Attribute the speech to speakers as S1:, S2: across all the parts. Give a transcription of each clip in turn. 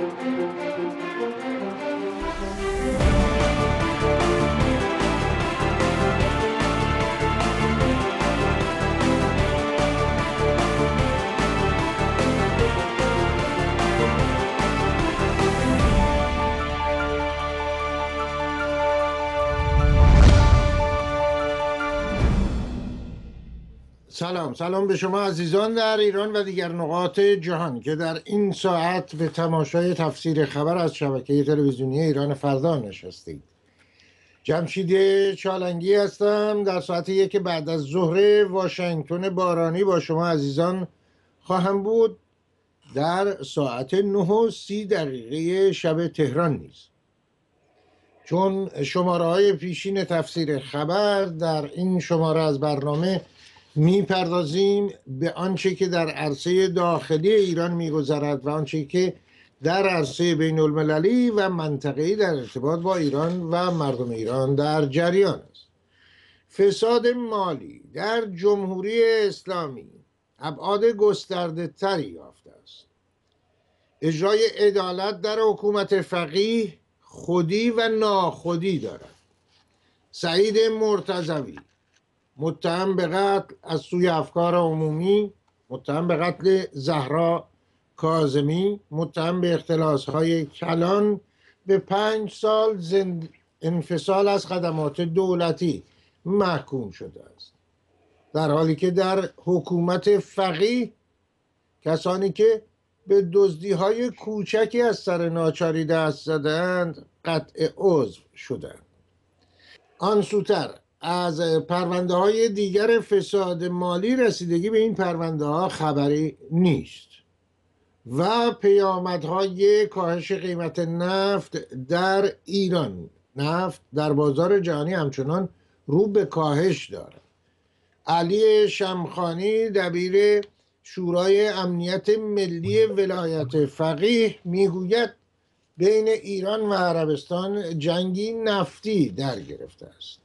S1: Música سلام سلام به شما عزیزان در ایران و دیگر نقاط جهان که در این ساعت به تماشای تفسیر خبر از شبکه تلویزیونی ایران فردا نشستید. جمشید چالنگی هستم. در ساعت یک بعد از ظهر واشنگتن بارانی با شما عزیزان خواهم بود. در ساعت نه و سی دقیقه شب تهران نیز. چون شماره های پیشین تفسیر خبر در این شماره از برنامه می‌پردازیم به آنچه که در عرصه داخلی ایران میگذرد و آنچه که در عرصه بین المللی و منطقه‌ای در ارتباط با ایران و مردم ایران در جریان است. فساد مالی در جمهوری اسلامی ابعاد گسترده تری یافته است. اجرای عدالت در حکومت فقیه خودی و ناخودی دارد. سعید مرتضوی متهم به قتل از سوی افکار عمومی متهم به قتل زهرا کازمی متهم به اختلاس های کلان به پنج سال زند... انفصال از خدمات دولتی محکوم شده است. در حالی که در حکومت فقیه کسانی که به دزدی های کوچکی از سر ناچاری دست زدند قطع عضو شدند. آن سوتر از پرونده های دیگر فساد مالی رسیدگی به این پرونده ها خبری نیست و پیامدهای کاهش قیمت نفت در ایران نفت در بازار جهانی همچنان رو به کاهش دارد علی شمخانی دبیر شورای امنیت ملی ولایت فقیه می‌گوید بین ایران و عربستان جنگی نفتی در گرفته است.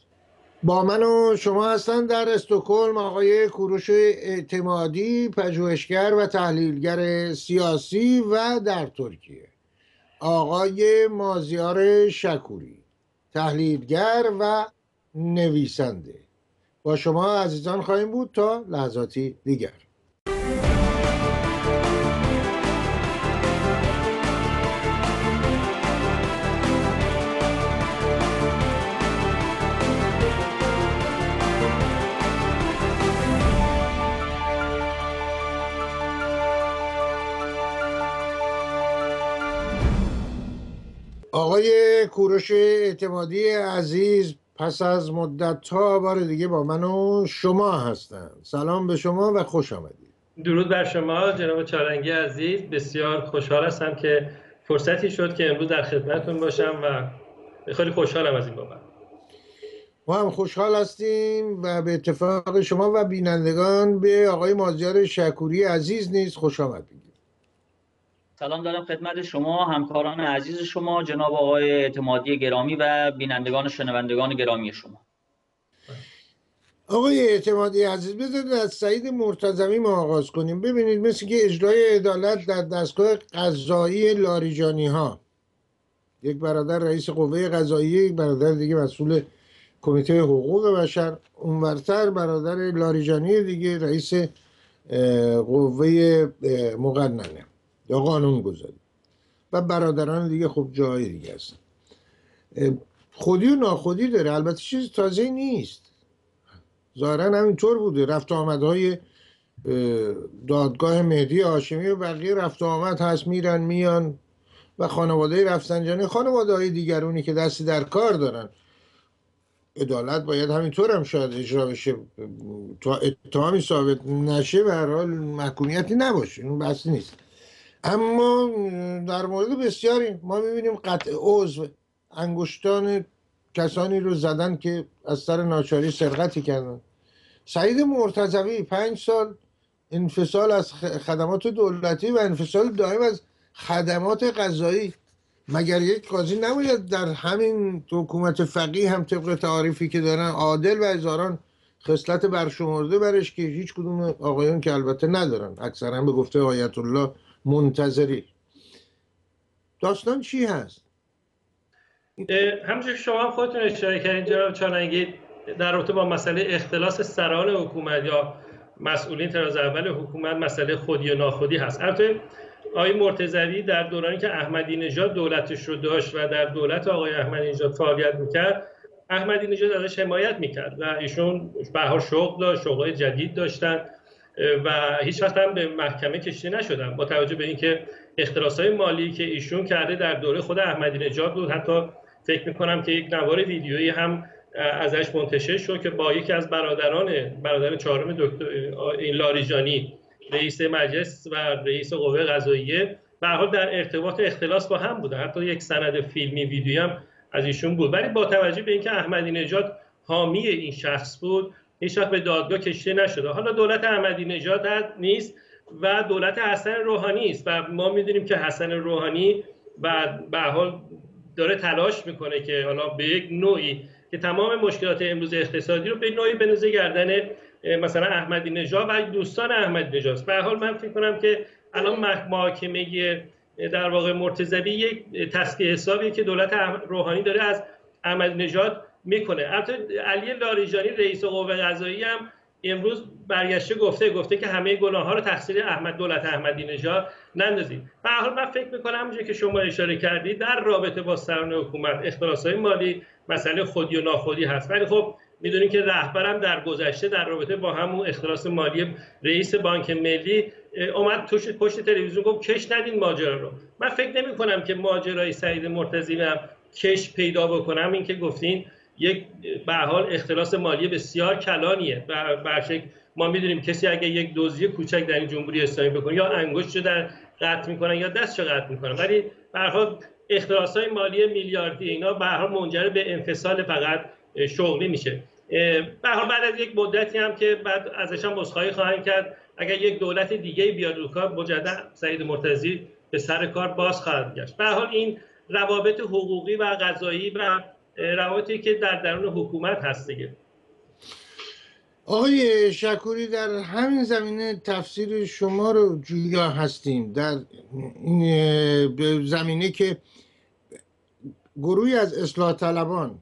S1: با من و شما هستن در استکهلم آقای کوروش اعتمادی پژوهشگر و تحلیلگر سیاسی و در ترکیه. آقای مازیار شکوری تحلیلگر و نویسنده. با شما عزیزان خواهیم بود تا لحظاتی دیگر. آقای کوروش اعتمادی عزیز پس از مدت تا بار دیگه با من و شما هستن. سلام به شما و خوش آمدید.
S2: درود بر شما جناب چارنگی عزیز. بسیار خوشحال هستم که فرصتی شد که امروز در خدمتتون باشم و خیلی خوشحالم از این بابت.
S1: ما هم خوشحال هستیم و به اتفاق شما و بینندگان به آقای مازیار شکوری عزیز نیز خوش آمد
S3: سلام دارم خدمت شما همکاران عزیز شما جناب آقای اعتمادی گرامی و بینندگان شنوندگان گرامی شما.
S1: آقای اعتمادی عزیز بذارید از سعید مرتضوی ما آغاز کنیم. ببینید مثل که اجرای عدالت در دستگاه قضایی لاریجانی ها یک برادر رئیس قوه قضایی یک برادر دیگه مسئول کمیته حقوق بشر. اونورتر برادر لاریجانی دیگه رئیس قوه مقننه. یا قانون گذاری. و برادران دیگه خب جای دیگه هستن. خودی و ناخودی داره. البته چیز تازه نیست. ظاهرا همینطور بوده. رفت آمدهای دادگاه مهدی هاشمی و بقیه رفت آمد هست. میرن میان و خانواده رفسنجانی. خانواده های دیگرونی که دستی در کار دارن. عدالت باید همینطور هم شاید اجرا بشه. تا اتهامی ثابت نشه و هر حال محکومیتی نباشه. این بحث نیست. اما در مورد بسیاری ما می‌بینیم قطع عضو انگشتان کسانی رو زدن که از سر ناچاری سرقتی کردن. سعید مرتضوی پنج سال انفصال از خدمات دولتی و انفصال دائم از خدمات غذایی مگر یک قاضی نباید در همین حکومت فقیه هم طبق تعاریفی که دارن عادل و هزاران خصلت برشمرده برش که هیچ کدوم آقایان که البته ندارن اکثرا به گفته آیت الله منتظری. داستان چی هست؟
S2: که شما هم خودتون اشاره کردین جناب چاننگی در رابطه با مسئله اختلاس سران حکومت یا مسئولین تراز اول حکومت مسئله خودی و ناخودی هست. البته آقای مرتضوی در دورانی که احمدی نژاد دولتش رو داشت و در دولت آقای احمدی نژاد فعالیت می‌کرد احمدی نژاد ازش حمایت می‌کرد و ایشون به شغل داشت شغل جدید داشتن. و هیچ وقت هم به محکمه کشیده نشدن با توجه به اینکه اختلاس مالی که ایشون کرده در دوره خود احمدی نژاد بود. حتی فکر می‌کنم که یک نوار ویدیویی هم ازش منتشر شد که با یکی از برادران برادر چهارم دکتر این لاریجانی رئیس مجلس و رئیس قوه قضاییه به حال در ارتباط اختلاس با هم بوده حتی یک سند فیلمی ویدیویی هم از ایشون بود. ولی با توجه به اینکه احمدی نژاد حامی این شخص بود هیچ وقت به دادگاه کشیده نشده. حالا دولت احمدی نژاد نیست و دولت حسن روحانی است و ما می‌دونیم که حسن روحانی و به حال داره تلاش می‌کنه که حالا به یک نوعی که تمام مشکلات امروز اقتصادی رو به نوعی بنزه گردن مثلا احمدی نژاد و دوستان احمدی نژاد به حال من فکر کنم که الان محاکمه در واقع مرتضوی یک تسکیه حسابی که دولت روحانی داره از احمدی نژاد می‌کنه. البته علی لاریجانی رئیس قوه قضایی هم امروز برگشته گفته گفته که همه گناه ها رو تقصیر احمد دولت احمدی نژاد نندازید. به حال من فکر می‌کنم همونجوری که شما اشاره کردید در رابطه با سران حکومت اختلاس های مالی مسئله خودی و ناخودی هست. ولی خب می‌دونیم که رهبرم در گذشته در رابطه با همون اختلاس مالی رئیس بانک ملی اومد توش پشت تلویزیون گفت کش ندین ماجرا رو. من فکر نمی کنم که ماجرای سعید مرتضی هم کش پیدا بکنم این که گفتین یک به حال اختلاس مالی بسیار کلانیه برشک ما می‌دونیم کسی اگه یک دزدی کوچک در این جمهوری اسلامی بکنه یا انگشت در قطع می‌کنن یا دستش قطع می‌کنن. ولی به حال اختلاس های مالی میلیاردی اینا به حال منجر به انفصال فقط شغلی میشه. به حال بعد از یک مدتی هم که بعد ازش هم عذرخواهی خواهند کرد اگر یک دولت دیگه بیاد رو کار مجدد سعید مرتضی به سر کار باز خواهد گشت. به حال این روابط حقوقی و قضایی و روابطی که در درون حکومت هست دیگه.
S1: آقای شکوری در همین زمینه تفسیر شما رو جویا هستیم. در این زمینه که گروهی از اصلاح طلبان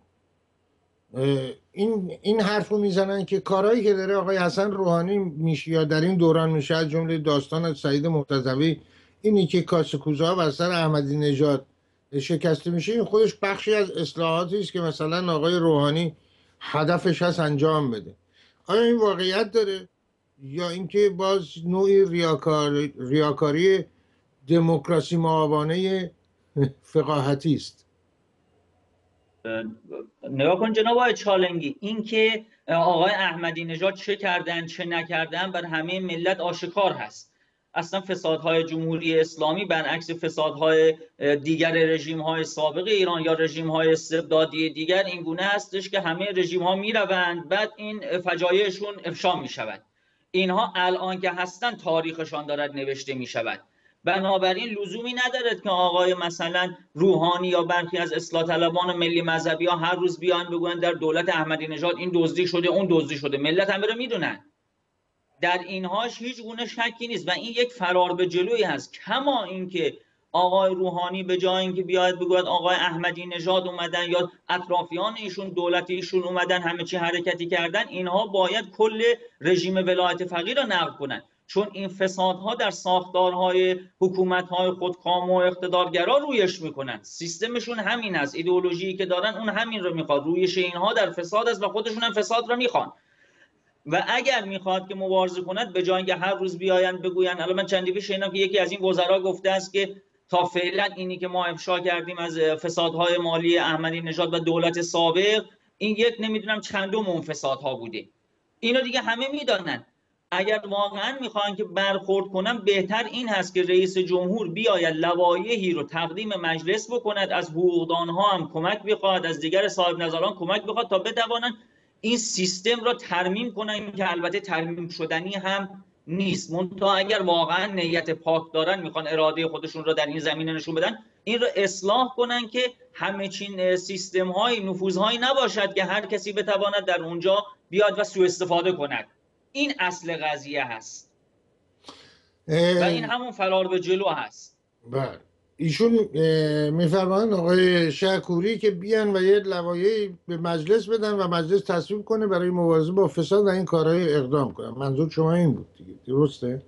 S1: این این حرف رو می‌زنن که کارهایی که داره آقای حسن روحانی میشه یا در این دوران میشه از جمله داستان سعید مرتضوی اینی که کاسکوزا و سر احمدی نژاد شکسته میشه این خودش بخشی از اصلاحاتی است که مثلا آقای روحانی هدفش هست انجام بده. آیا این واقعیت داره؟ یا اینکه باز نوعی ریاکار، ریاکاری دموکراسی معاونه فقاهتی است؟
S3: نگاه کن جناب آقای چالنگی اینکه آقای احمدی نژاد چه کردن چه نکردن بر همه ملت آشکار هست. اصلا فسادهای جمهوری اسلامی برعکس فسادهای دیگر رژیم های سابق ایران یا رژیم های استبدادی دیگر این گونه هستش که همه رژیم ها می روند بعد این فجایعشون افشا می شود اینها الان که هستن تاریخشان دارد نوشته می شود بنابراین لزومی ندارد که آقای مثلا روحانی یا برخی از اصلاح طلبان ملی مذهبی ها هر روز بیان بگویند در دولت احمدی نژاد این دزدی شده اون دزدی شده. ملت هم رو می‌دونن. در اینهاش هیچ گونه شکی نیست و این یک فرار به جلوی هست. کما اینکه آقای روحانی به جای اینکه بیاید بگوید آقای احمدی نژاد اومدن یا اطرافیان ایشون دولت ایشون اومدن همه چی حرکتی کردن اینها باید کل رژیم ولایت فقیر را نقد کنن. چون این فسادها در ساختارهای حکومتهای خودکام و اقتدارگرا رویش می‌کنن. سیستمشون همین است. ایدئولوژی که دارن اون همین رو می‌خواد. رویش اینها در فساد است و خودشون هم فساد رو می‌خوان. و اگر می‌خواد که مبارزه کند به جای اینکه هر روز بیاین بگوین الان من چندی پیش که یکی از این وزرا گفته است که تا فعلا اینی که ما افشا کردیم از فسادهای مالی احمدی نژاد و دولت سابق این یک نمی‌دونم چندم اون فسادها بوده. اینو دیگه همه می‌دانن اگر واقعا می‌خوان که برخورد کنن بهتر این هست که رئیس جمهور بیاید لوایحی رو تقدیم مجلس بکند از حقوقدان ها هم کمک بخواهد از دیگر صاحب نظران کمک بخواد تا بتوانند این سیستم را ترمیم کنن که البته ترمیم شدنی هم نیست. منتها اگر واقعا نیت پاک دارن می‌خوان اراده خودشون را در این زمینه نشون بدن این را اصلاح کنن که همه چین سیستم های نفوذ هایی نباشد که هر کسی بتواند در اونجا بیاد و سوء استفاده کند. این اصل قضیه هست. و این همون فرار به جلو هست.
S1: بله. ایشون میفرمایند آقای شکوری که بیان و یه لوایه به مجلس بدن و مجلس تصویب کنه برای مبارزه با فساد این کارهای اقدام کنن. منظور شما این بود دیگه. درسته؟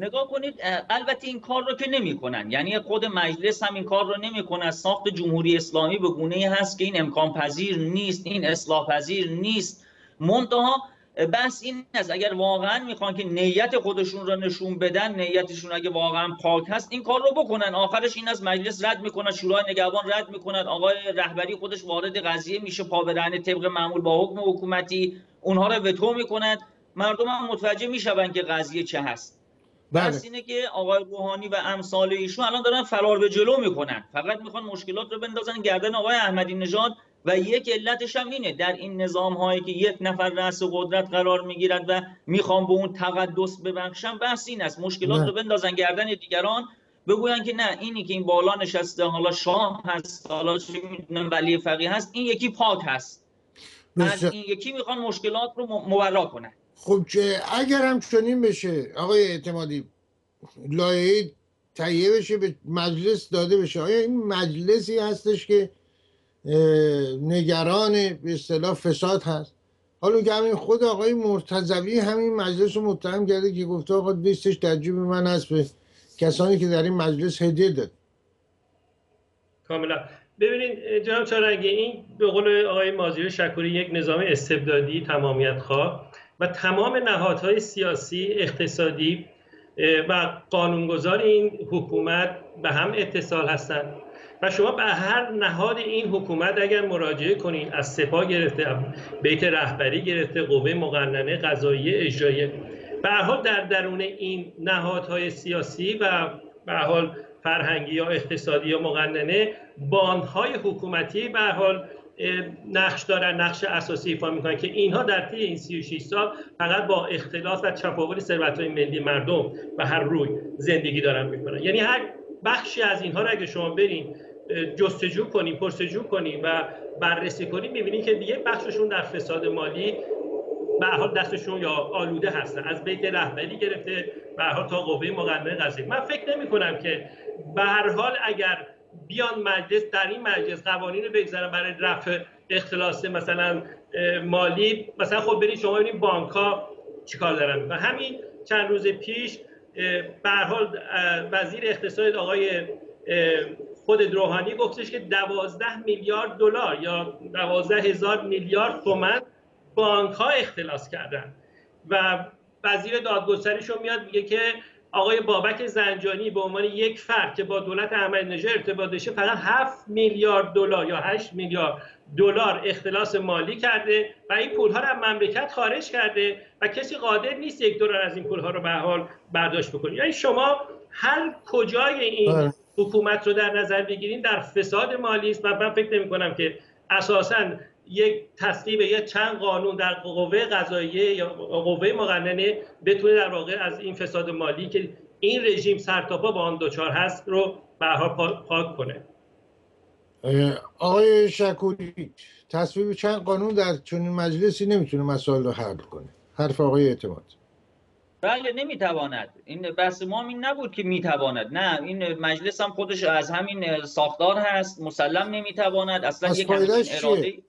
S3: نگاه کنید البته این کار رو که نمی‌کنن. یعنی خود مجلس هم این کار رو نمی‌کنه ساخت جمهوری اسلامی به گونه هست که این امکان پذیر نیست این اصلاح پذیر نیست. منتها بس این است اگر واقعا می‌خوان که نیت خودشون رو نشون بدن نیتشون اگه واقعا پاک هست این کار رو بکنن. آخرش این از مجلس رد می‌کنن شورای نگهبان رد می‌کنن آقای رهبری خودش وارد قضیه میشه پاورانه طبق معمول با حکم حکومتی. اونها رو وتو می‌کنند مردم هم متوجه میشون که قضیه چه هست. بله. بس اینه که آقای روحانی و امثال ایشون الان دارن فرار به جلو می‌کنن. فقط می‌خوان مشکلات رو بندازن. گردن آقای احمدی نژاد و یک علتش هم اینه. در این نظام هایی که یک نفر رأس قدرت قرار می‌گیرد و می‌خوان به اون تقدس ببخشن بحث این است. مشکلات رو بندازن گردن دیگران بگوین که نه اینی که این بالا نشسته حالا شاه هست حالا چه می‌دونم ولی فقیه هست این یکی پاک هست. از این یکی می‌خوان مشکلات رو مبرا کنن.
S1: خب چه اگر هم چنین بشه آقای اعتمادی لایه تهیه بشه به مجلس داده بشه. آیا این مجلسی هستش که نگران به اصطلاح فساد هست. حالا که همین خود آقای مرتضوی همین مجلس رو متهم کرده که گفته آقا دیستش در جیب من هست به کسانی که در این مجلس هدیه داد.
S2: کاملا. ببینید جناب چارنگی این به قول آقای مازیر شکوری یک نظام استبدادی تمامیت خواه و تمام نهادهای سیاسی اقتصادی و قانونگذار این حکومت به هم اتصال هستند. و شما به هر نهاد این حکومت اگر مراجعه کنید از سپاه گرفته بیت رهبری گرفته قوه مقننه قضایی اجرایی. به حال در درون این نهادهای سیاسی و به حال فرهنگی یا اقتصادی یا مقننه باندهای حکومتی به حال نقش دارن نقش اساسی ایفا می‌کنن که اینها در طی این 36 سال فقط با اختلاف و تفاوت ثروت های ملی مردم و هر روی زندگی دارن می‌کنن. یعنی هر بخشی از اینها رو اگه شما برین جستجو کنیم پرسجو کنیم و بررسی کنیم می‌بینیم که دیگه بخششون در فساد مالی به حال دستشون یا آلوده هستن. از بیت رهبری گرفته به حال تا قوه مقننه قضیه. من فکر نمی کنم که به هر حال اگر بیان مجلس در این مجلس قوانین رو بگذارن برای رفع اختلاس مثلا مالی مثلا خب برید شما ببینید بانک ها چیکار دارن. و همین چند روز پیش به حال وزیر اقتصاد آقای خود روحانی گفتش که دوازده میلیارد دلار یا دوازده هزار میلیارد تومن بانک ها اختلاس کردن و وزیر دادگستریشون میاد میگه که آقای بابک زنجانی به عنوان یک فرد که با دولت احمدی نژاد ارتباط داشته فقط 7 میلیارد دلار یا 8 میلیارد دلار اختلاس مالی کرده و این پول ها رو مملکت خارج کرده و کسی قادر نیست یک دلار از این پول ها رو به حال برداشت بکنه یعنی شما هر کجای این بله. حکومت رو در نظر بگیرین در فساد مالی است و من فکر نمی کنم که اساسا یک تصویب یا چند قانون در قوه قضاییه یا قوه مقننه بتونه در واقع از این فساد مالی که این رژیم سرتاپا با آن دوچار هست رو به پاک کنه.
S1: آقای شکوری تصویب چند قانون در چنین مجلسی نمی‌تونه مسائل رو حل کنه؟ حرف آقای اعتماد.
S3: بله نمی‌تواند. این بحث ما این نبود که می‌تواند. نه این مجلس هم خودش از همین ساختار هست مسلم نمی‌تواند. اصلا یک اراده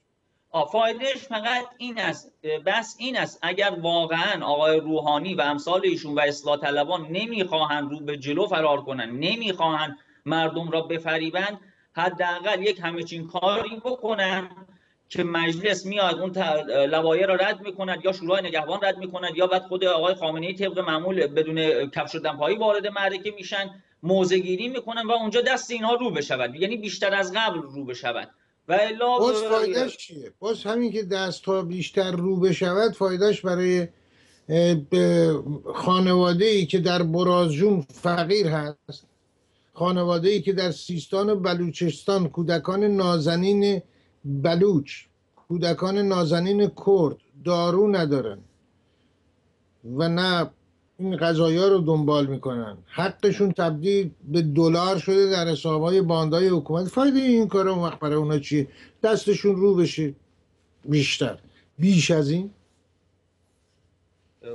S3: فایدهش فقط این است. بس این است. اگر واقعا آقای روحانی و امثال ایشون و اصلاح طلبان نمی‌خواهند رو به جلو فرار کنند نمی‌خواهند مردم را بفریبند حداقل یک همچین کاری بکنن که مجلس میاد اون لوایح را رد می‌کند یا شورای نگهبان رد می‌کند یا بعد خود آقای خامنه ای طبق معمول بدون کفش دمپایی وارد معرکه میشن موزه گیری می‌کنن و اونجا دست اینها رو بشود یعنی بیشتر از قبل رو بشود و الا
S1: باز فایدهش چیه؟ باز همین که دست ها بیشتر رو بشود فایدهش برای خانواده ای که در برازجون فقیر هست خانواده ای که در سیستان و بلوچستان کودکان نازنین بلوچ کودکان نازنین کرد دارو ندارن و نه این ها رو دنبال می‌کنن. حقشون تبدیل به دلار شده در حسابهای باندهای حکومت. فایده این کار اون وقت برای اونا چیه؟ دستشون رو بشه بیشتر. بیش از این؟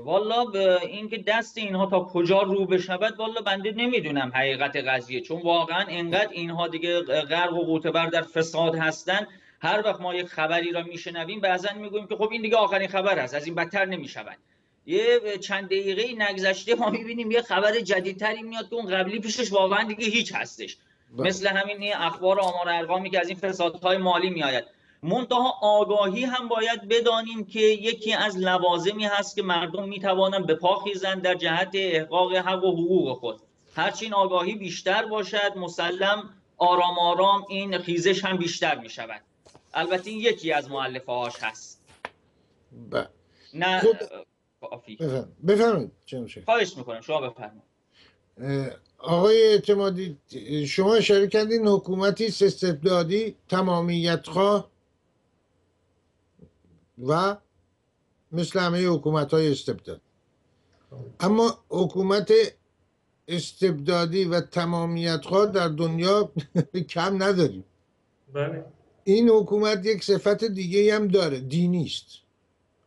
S3: والا این که دست اینها تا کجا رو بشود والا بنده نمی‌دونم حقیقت قضیه. چون واقعا انقدر اینها دیگه غرق و قوتبر در فساد هستن هر وقت ما یک خبری را میشنویم بعضا می‌گوییم که خب این دیگه آخرین خبر است از این بدتر نمی‌شود. یه چند دقیقه نگذشته ما می‌بینیم یه خبر جدیدتری میاد که اون قبلی پیشش واقعا دیگه هیچ هستش. بله. مثل همین اخبار آمار ارقامی که از این فسادهای مالی میآید. منتها آگاهی هم باید بدانیم که یکی از لوازمی هست که مردم می‌توانند به پا خیزند در جهت احقاق حق و حقوق خود. هرچی این آگاهی بیشتر باشد مسلم آرام آرام این خیزش هم بیشتر می شود البته این یکی از معلفه هاش هست.
S1: ب... نه بفرمایید.
S3: خواهش می‌کنم شما بفرمایید.
S1: آقای اعتمادی شما اشاره کردین حکومتی استبدادی تمامیت خواه و مثل همه حکومت های استبداد. اما حکومت استبدادی و تمامیت خواه در دنیا کم نداریم.
S2: بله.
S1: این حکومت یک صفت دیگه هم داره. دینی است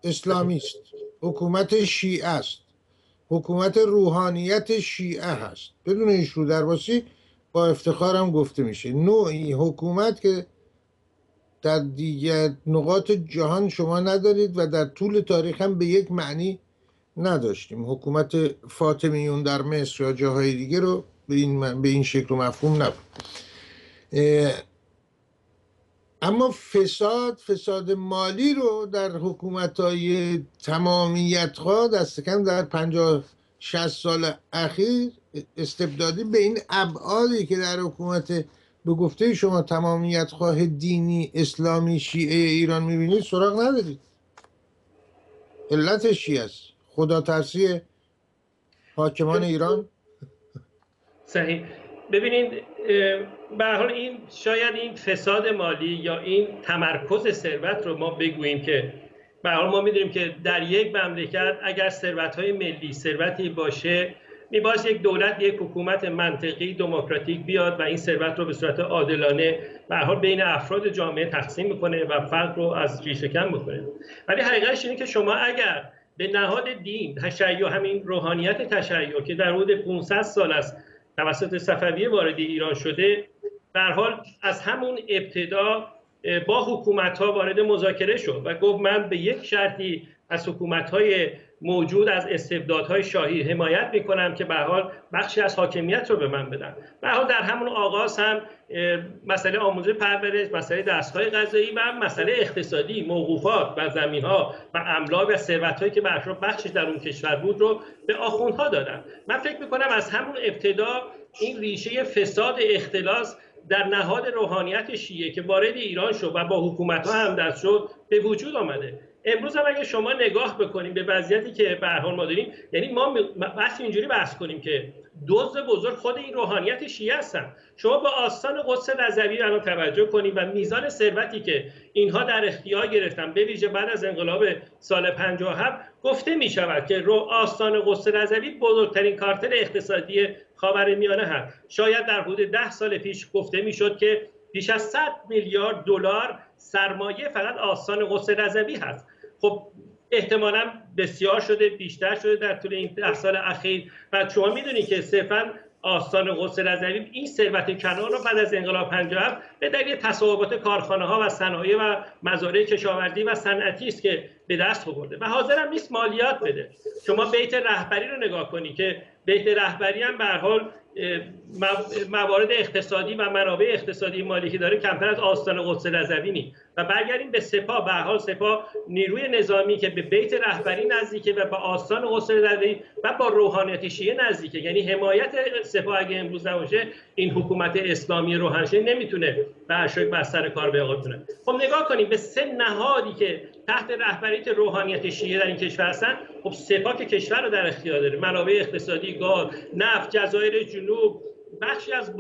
S1: اسلامی است حکومت شیعه است. حکومت روحانیت شیعه هست. بدون ایش رو درواسی با افتخارم گفته میشه. نوعی حکومت که در دیگر نقاط جهان شما ندارید و در طول تاریخ هم به یک معنی نداشتیم. حکومت فاطمیون در مصر یا جاهای دیگه رو به این, به این شکل و مفهوم نبود. اما فساد فساد مالی رو در حکومت های تمامیت خواه دست کم در پنجاه شست سال اخیر استبدادی به این ابعادی که در حکومت به گفته شما تمامیت خواه دینی اسلامی شیعه ایران می‌بینید سراغ ندارید. علتش چی است؟ خدا ترسی حاکمان ایران؟
S2: صحیح. ببینید به حال این شاید این فساد مالی یا این تمرکز ثروت رو ما بگوییم که به حال ما می‌دونیم که در یک مملکت اگر ثروت های ملی ثروتی باشه میباید یک دولت یک حکومت منطقی دموکراتیک بیاد و این ثروت رو به صورت عادلانه به حال بین افراد جامعه تقسیم می‌کنه و فرق رو از ریشه کم بکنه. ولی حقیقتش اینه که شما اگر به نهاد دین تشیع همین روحانیت تشیع که در حدود 500 سال است توسط صفویه وارد ایران شده در حال از همون ابتدا با حکومت ها وارد مذاکره شد و گفت من به یک شرطی از حکومت های موجود از استبدادهای شاهی حمایت می‌کنم که به حال بخشی از حاکمیت رو به من بدن. به حال در همون آغاز هم مسئله آموزش پرورش مسئله دستگاه غذایی و مسئله اقتصادی موقوفات و زمین ها و املاک و ثروت هایی که برشون بخشی در اون کشور بود رو به آخوندها دادن. من فکر می‌کنم از همون ابتدا این ریشه فساد اختلاس در نهاد روحانیت شیعه که وارد ایران شد و با حکومت ها هم دست شد به وجود آمده. امروز هم اگه شما نگاه بکنیم به وضعیتی که به حال ما داریم یعنی ما بحث اینجوری بحث کنیم که دوز بزرگ خود این روحانیت شیعه هستن. شما با آستان قدس نظری الان توجه کنیم و میزان ثروتی که اینها در اختیار گرفتن به ویژه بعد از انقلاب سال 57 گفته می شود که رو آستان قدس نظری بزرگترین کارتل اقتصادی خاورمیانه هست. شاید در حدود ده سال پیش گفته می‌شد که بیش از 100 میلیارد دلار سرمایه فقط آستان قدس رضوی هست. خب احتمالا بسیار شده بیشتر شده در طول این ده سال اخیر. و شما می‌دونید که صرفا آستان قدس رضوی این ثروت کنار رو بعد از انقلاب 57 به دلیل تصاحبات کارخانه ها و صنایع و مزارع کشاورزی و صنعتی است که به دست آورده. و حاضرم نیست مالیات بده. شما بیت رهبری رو نگاه کنید که بیت رهبری هم به حال موارد اقتصادی و منابع اقتصادی مالی که داره کمتر از آستان قدس رضوی و برگردیم به سپاه. به حال سپاه نیروی نظامی که به بیت رهبری نزدیکه و به آستان قدس رضوی و با روحانیت شیعه نزدیکه. یعنی حمایت سپاه اگه امروز نباشه این حکومت اسلامی روحانشی نمی‌تونه به بر سر کار بقا کنه خب نگاه کنیم به سه نهادی که تحت رهبریت روحانیت شیعه در این کشور هستن خب سپاه که کشور رو در اختیار داره. منابع اقتصادی گاز نفت جزایر جنوب بخشی از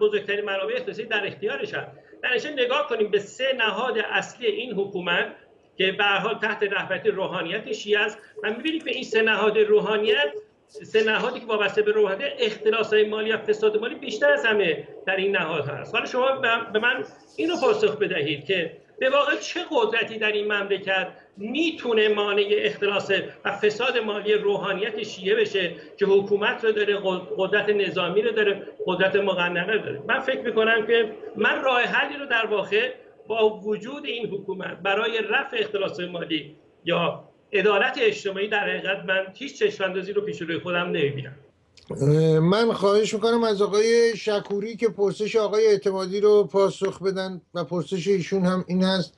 S2: بزرگترین منابع اقتصادی در اختیارش هست در نگاه کنیم به سه نهاد اصلی این حکومت که به حال تحت رهبریت روحانیت شیعه است. و می‌بینید که این سه نهاد روحانیت سه نهادی که وابسته به روحانیت اختلاس های مالی و فساد مالی بیشتر از همه در این نهاد هست. حالا شما به من اینو پاسخ بدهید که به واقع چه قدرتی در این مملکت می‌تونه مانع اختلاس و فساد مالی روحانیت شیعه بشه که حکومت رو داره قدرت نظامی رو داره قدرت مقننه داره. من فکر می‌کنم که من راه حلی رو در واقع با وجود این حکومت برای رفع اختلاس مالی یا عدالت اجتماعی در حقیقت من هیچ چشماندازی رو پیش روی خودم نمی‌بینم.
S1: من خواهش می‌کنم از آقای شکوری که پرسش آقای اعتمادی رو پاسخ بدن و پرسش ایشون هم این هست.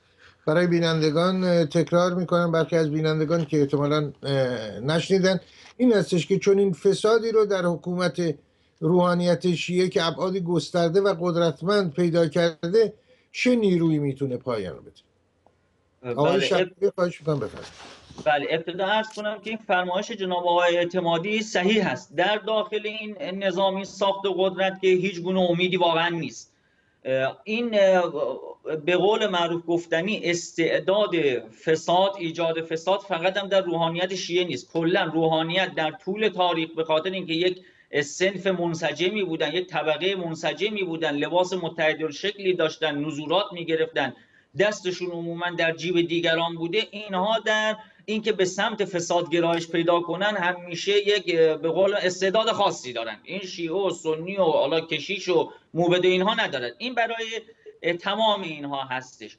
S1: برای بینندگان تکرار می‌کنم. برخی از بینندگان که احتمالا نشنیدن. این هستش که چون این فسادی رو در حکومت روحانیت شیعه که ابعادی گسترده و قدرتمند پیدا کرده چه نیرویی می‌تونه پایان بده؟ آقای بله، شکوری خواهش می‌کنم بفرمایید.
S3: بله ابتدا ارز کنم که این فرمایش جناب آقای اعتمادی صحیح است در داخل این نظامی ساخت قدرت که هیچ گونه امیدی واقعا نیست. این به قول معروف گفتنی استعداد فساد ایجاد فساد فقط هم در روحانیت شیعه نیست. کلا روحانیت در طول تاریخ به خاطر اینکه یک سنف منسجمی بودن یک طبقه منسجمی بودن لباس متحد شکلی داشتن نزورات می‌گرفتن دستشون عموما در جیب دیگران بوده اینها در اینکه به سمت فساد گرایش پیدا کنن همیشه یک به قول استعداد خاصی دارن. این شیعه و سنی و حالا کشیش و موبد اینها ندارد این برای تمام اینها هستش.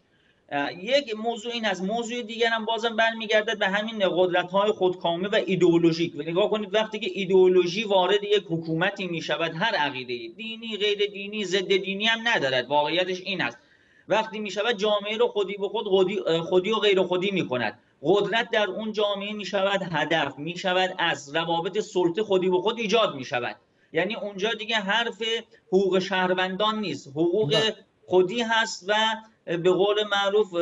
S3: یک موضوع این از موضوع دیگر هم بازم برمیگردد به همین قدرت های خودکامه و ایدئولوژیک. و نگاه کنید وقتی که ایدئولوژی وارد یک حکومتی می شود هر عقیده دینی غیر دینی ضد دینی هم ندارد. واقعیتش این است. وقتی می شود جامعه رو خودی به خود خودی و غیر خودی می کند قدرت در اون جامعه می شود هدف می شود از روابط سلطه خودی به خود ایجاد می شود یعنی اونجا دیگه حرف حقوق شهروندان نیست حقوق. خودی هست و به قول معروف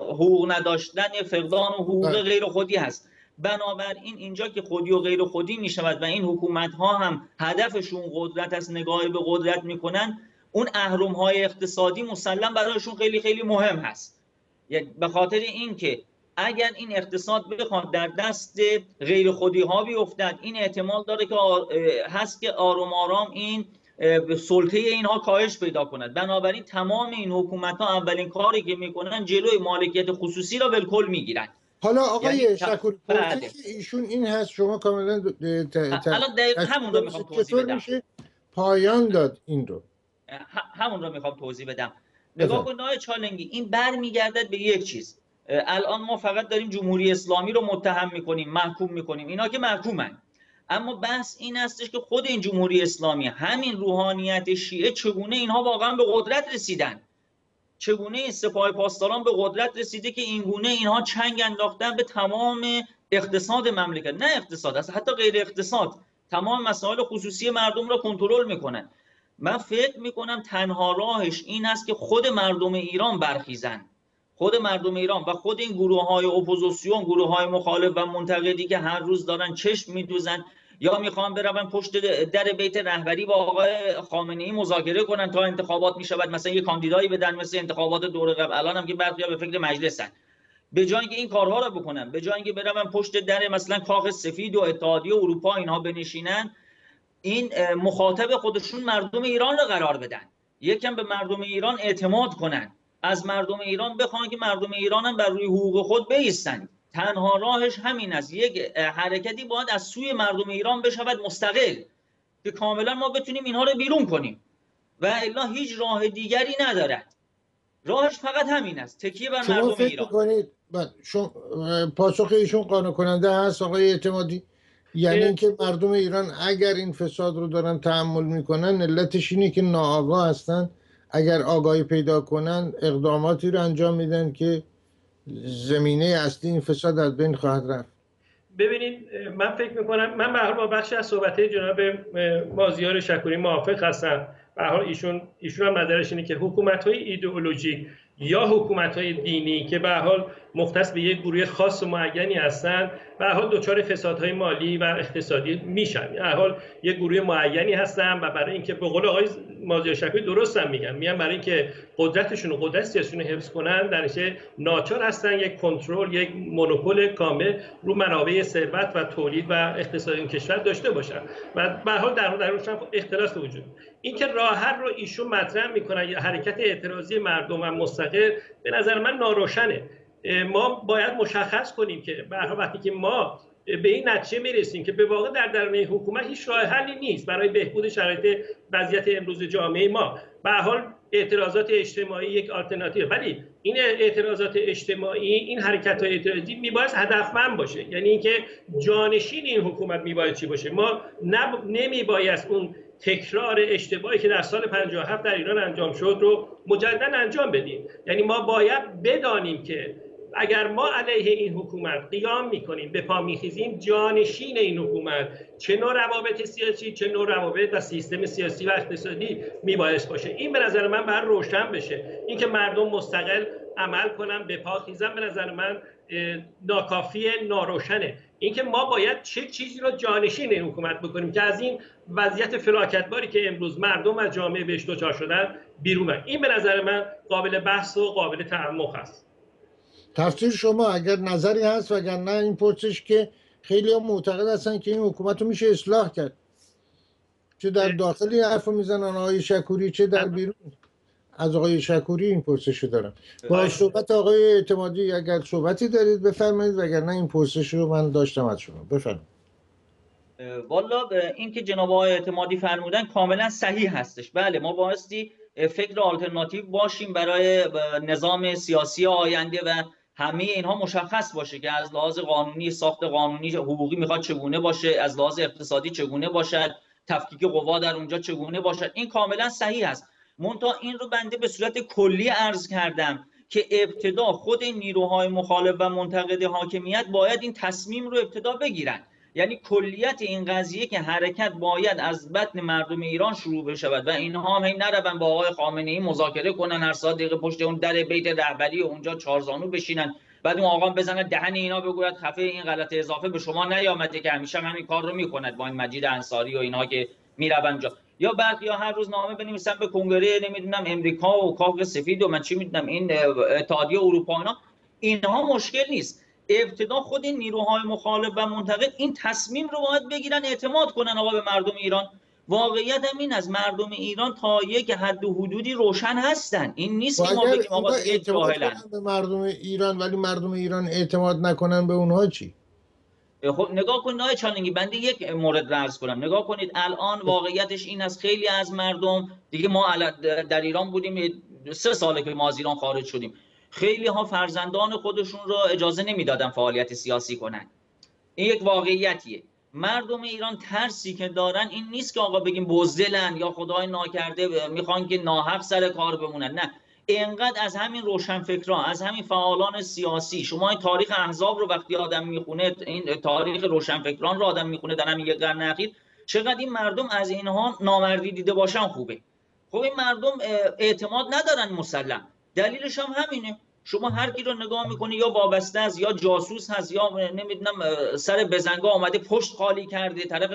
S3: حقوق نداشتن فقدان و حقوق. غیر خودی هست بنابراین اینجا که خودی و غیر خودی می شود و این حکومت ها هم هدفشون قدرت است نگاه به قدرت می‌کنن اون اهرم های اقتصادی مسلم برایشون خیلی خیلی مهم هست یعنی به خاطر اینکه اگر این اقتصاد بخواد در دست غیر خودی ها بیفتد این احتمال داره که هست که آرام آرام این سلطه اینها کاهش پیدا کند. بنابراین تمام این حکومت ها اولین کاری که می‌کنن جلوی مالکیت خصوصی را بالکل می‌گیرن.
S1: حالا آقای یعنی شکور بله. ایشون این هست شما کاملا
S3: الان دقیق همون رو می‌خوام توضیح بدم.
S1: پایان داد این رو؟
S3: همون رو می‌خوام توضیح بدم. نگاه کن نای چالنگی این برمیگردد به یک چیز. الان ما فقط داریم جمهوری اسلامی رو متهم می‌کنیم محکوم می‌کنیم. اینا که محکومن. اما بحث این هستش که خود این جمهوری اسلامی همین روحانیت شیعه چگونه اینها واقعا به قدرت رسیدن؟ چگونه این سپاه پاسداران به قدرت رسیده که اینگونه اینها چنگ انداختن به تمام اقتصاد مملکت؟ نه اقتصاد است حتی غیر اقتصاد. تمام مسائل خصوصی مردم را کنترل می‌کنن. من فکر می‌کنم تنها راهش این است که خود مردم ایران برخیزن. خود مردم ایران و خود این گروه های اپوزیسیون گروه های مخالف و منتقدی که هر روز دارن چشم میدوزن یا می‌خوان برن پشت در بیت رهبری با آقای خامنه ای مذاکره کنن تا انتخابات می‌شود. مثلا یه کاندیدایی بدن مثل انتخابات دور قبل. الان هم که برخیا به فکر مجلسن. به جای اینکه این کارها رو بکنن به جای اینکه برون پشت در مثلا کاخ سفید و اتحادیه اروپا اینها بنشینن این مخاطب خودشون مردم ایران رو قرار بدن. یکم به مردم ایران اعتماد کنن. از مردم ایران بخوان که مردم ایران هم بر روی حقوق خود بیستند تنها راهش همین است. یک حرکتی باید از سوی مردم ایران بشود مستقل که کاملا ما بتونیم اینها رو بیرون کنیم. و الا هیچ راه دیگری ندارد. راهش فقط همین است. تکیه بر مردم فکر ایران. کنید
S1: شما پاسخ ایشون قانع کننده هست آقای اعتمادی. یعنی اینکه مردم ایران اگر این فساد رو دارن تحمل می‌کنن علتش اینه که ناآگاه هستن. اگر آگاهی پیدا کنن اقداماتی رو انجام میدن که زمینه اصلی این فساد از بین خواهد رفت.
S2: ببینید من فکر می‌کنم من به با بخش از صحبت جناب مازیار شکوری موافق هستم. به حال ایشون ایشون هم نظرش اینه که حکومت های ایدئولوژیک یا حکومت های دینی که به حال مختص به یک گروه خاص و معینی هستند به حال دچار فسادهای مالی و اقتصادی میشن. به حال یه گروه معینی هستن و برای اینکه به قول آقای مازیار شکوی درست هم میگن. میگن برای اینکه قدرتشون و قدرت سیاسیشون رو حفظ کنن در ناچار هستن یک کنترل یک مونوپول کامل رو منابع ثروت و تولید و اقتصاد این کشور داشته باشن. و به حال در درونش اختلاس وجود. اینکه راه حل رو ایشون مطرح می‌کنن یا حرکت اعتراضی مردم و مستقل به نظر من ناروشنه. ما باید مشخص کنیم که وقتی که ما به این نتیجه می‌رسیم که به واقع در درون حکومت هیچ راه حلی نیست برای بهبود شرایط وضعیت امروز جامعه ما. به حال اعتراضات اجتماعی یک آلترناتیو. ولی این اعتراضات اجتماعی این حرکت های اعتراضی میباید هدفمند باشه. یعنی اینکه جانشین این حکومت میباید چی باشه؟ ما نمیباید اون تکرار اشتباهی که در سال 57 در ایران انجام شد رو مجددا انجام بدیم. یعنی ما باید بدانیم که اگر ما علیه این حکومت قیام می‌کنیم به پا میخیزیم جانشین این حکومت چه نوع روابط سیاسی چه نوع روابط و سیستم سیاسی و اقتصادی میبایست باشه. این به نظر من باید روشن بشه. اینکه مردم مستقل عمل کنن به پا خیزن به نظر من ناکافی ناروشنه. اینکه ما باید چه چیزی رو جانشین این حکومت بکنیم که از این وضعیت فلاکتباری که امروز مردم از جامعه بهش دچار شدن بیرون این به نظر من قابل بحث و قابل تعمق است.
S1: تفسیر شما اگر نظری هست و نه این پرسش که خیلی هم معتقد هستن که این حکومت رو میشه اصلاح کرد. چه در داخلی حرف می‌زنن آقای شکوری چه در بیرون؟ از آقای شکوری این پرسش دارم. با بله. صحبت آقای اعتمادی اگر صحبتی دارید بفرمایید وگرنه این پرسش رو من داشتم از شما. بفرمایید.
S3: والا این که جناب آقای اعتمادی فرمودن کاملا صحیح هستش. بله ما بایستی فکر آلترناتیو باشیم برای نظام سیاسی آینده و همه اینها مشخص باشه که از لحاظ قانونی ساخت قانونی حقوقی می‌خواد چگونه باشه از لحاظ اقتصادی چگونه باشد تفکیک قوا در اونجا چگونه باشد. این کاملا صحیح است. منتها این رو بنده به صورت کلی عرض کردم که ابتدا خود نیروهای مخالف و منتقد حاکمیت باید این تصمیم رو ابتدا بگیرن. یعنی کلیت این قضیه که حرکت باید از بطن مردم ایران شروع بشود و اینها هم هی نرون با آقای خامنه ای مذاکره کنن هر ساعت پشت اون در بیت رهبری اونجا چارزانو بشینن. بعد اون آقا بزنه دهن اینا بگوید خفه این غلط اضافه به شما نیامده که همیشه همین کار رو می‌کند با این مجید انصاری و اینها که می‌روند اونجا یا برخی ها هر روز نامه بنویسن به کنگره نمی‌دونم امریکا و کاخ سفید و من چی می‌دونم این اتحادیه اروپا اینا. اینها مشکل نیست. ابتدا خود این نیروهای مخالف و منتقد این تصمیم رو باید بگیرن اعتماد کنن آقا به مردم ایران. واقعیت هم این از مردم ایران تا یک حد و حدودی روشن هستن. این نیست که ما بگیم آقا
S1: جاهلن. به مردم ایران ولی مردم ایران اعتماد نکنن به اونها چی؟
S3: خب نگاه کنید آقای چالنگی بنده یک مورد رز کنم. نگاه کنید الان واقعیتش این از خیلی از مردم دیگه ما در ایران بودیم سه ساله که ما از ایران خارج شدیم. خیلی ها فرزندان خودشون را اجازه نمی‌دادن فعالیت سیاسی کنن. این یک واقعیتیه. مردم ایران ترسی که دارن این نیست که آقا بگیم بزدلن یا خدای ناکرده می‌خوان که ناحق سر کار بمونن. نه. اینقدر از همین روشنفکران از همین فعالان سیاسی شما این تاریخ احزاب رو وقتی آدم می‌خونه این تاریخ روشنفکران رو آدم می‌خونه در همین یک قرن اخیر چقدر این مردم از اینها نامردی دیده باشن خوبه. خب این مردم اعتماد ندارن مسلم. دلیلش هم همینه. شما هر کی رو نگاه می‌کنی یا وابسته است یا جاسوس هست یا نمی‌دونم سر بزنگا آمده پشت خالی کرده طرف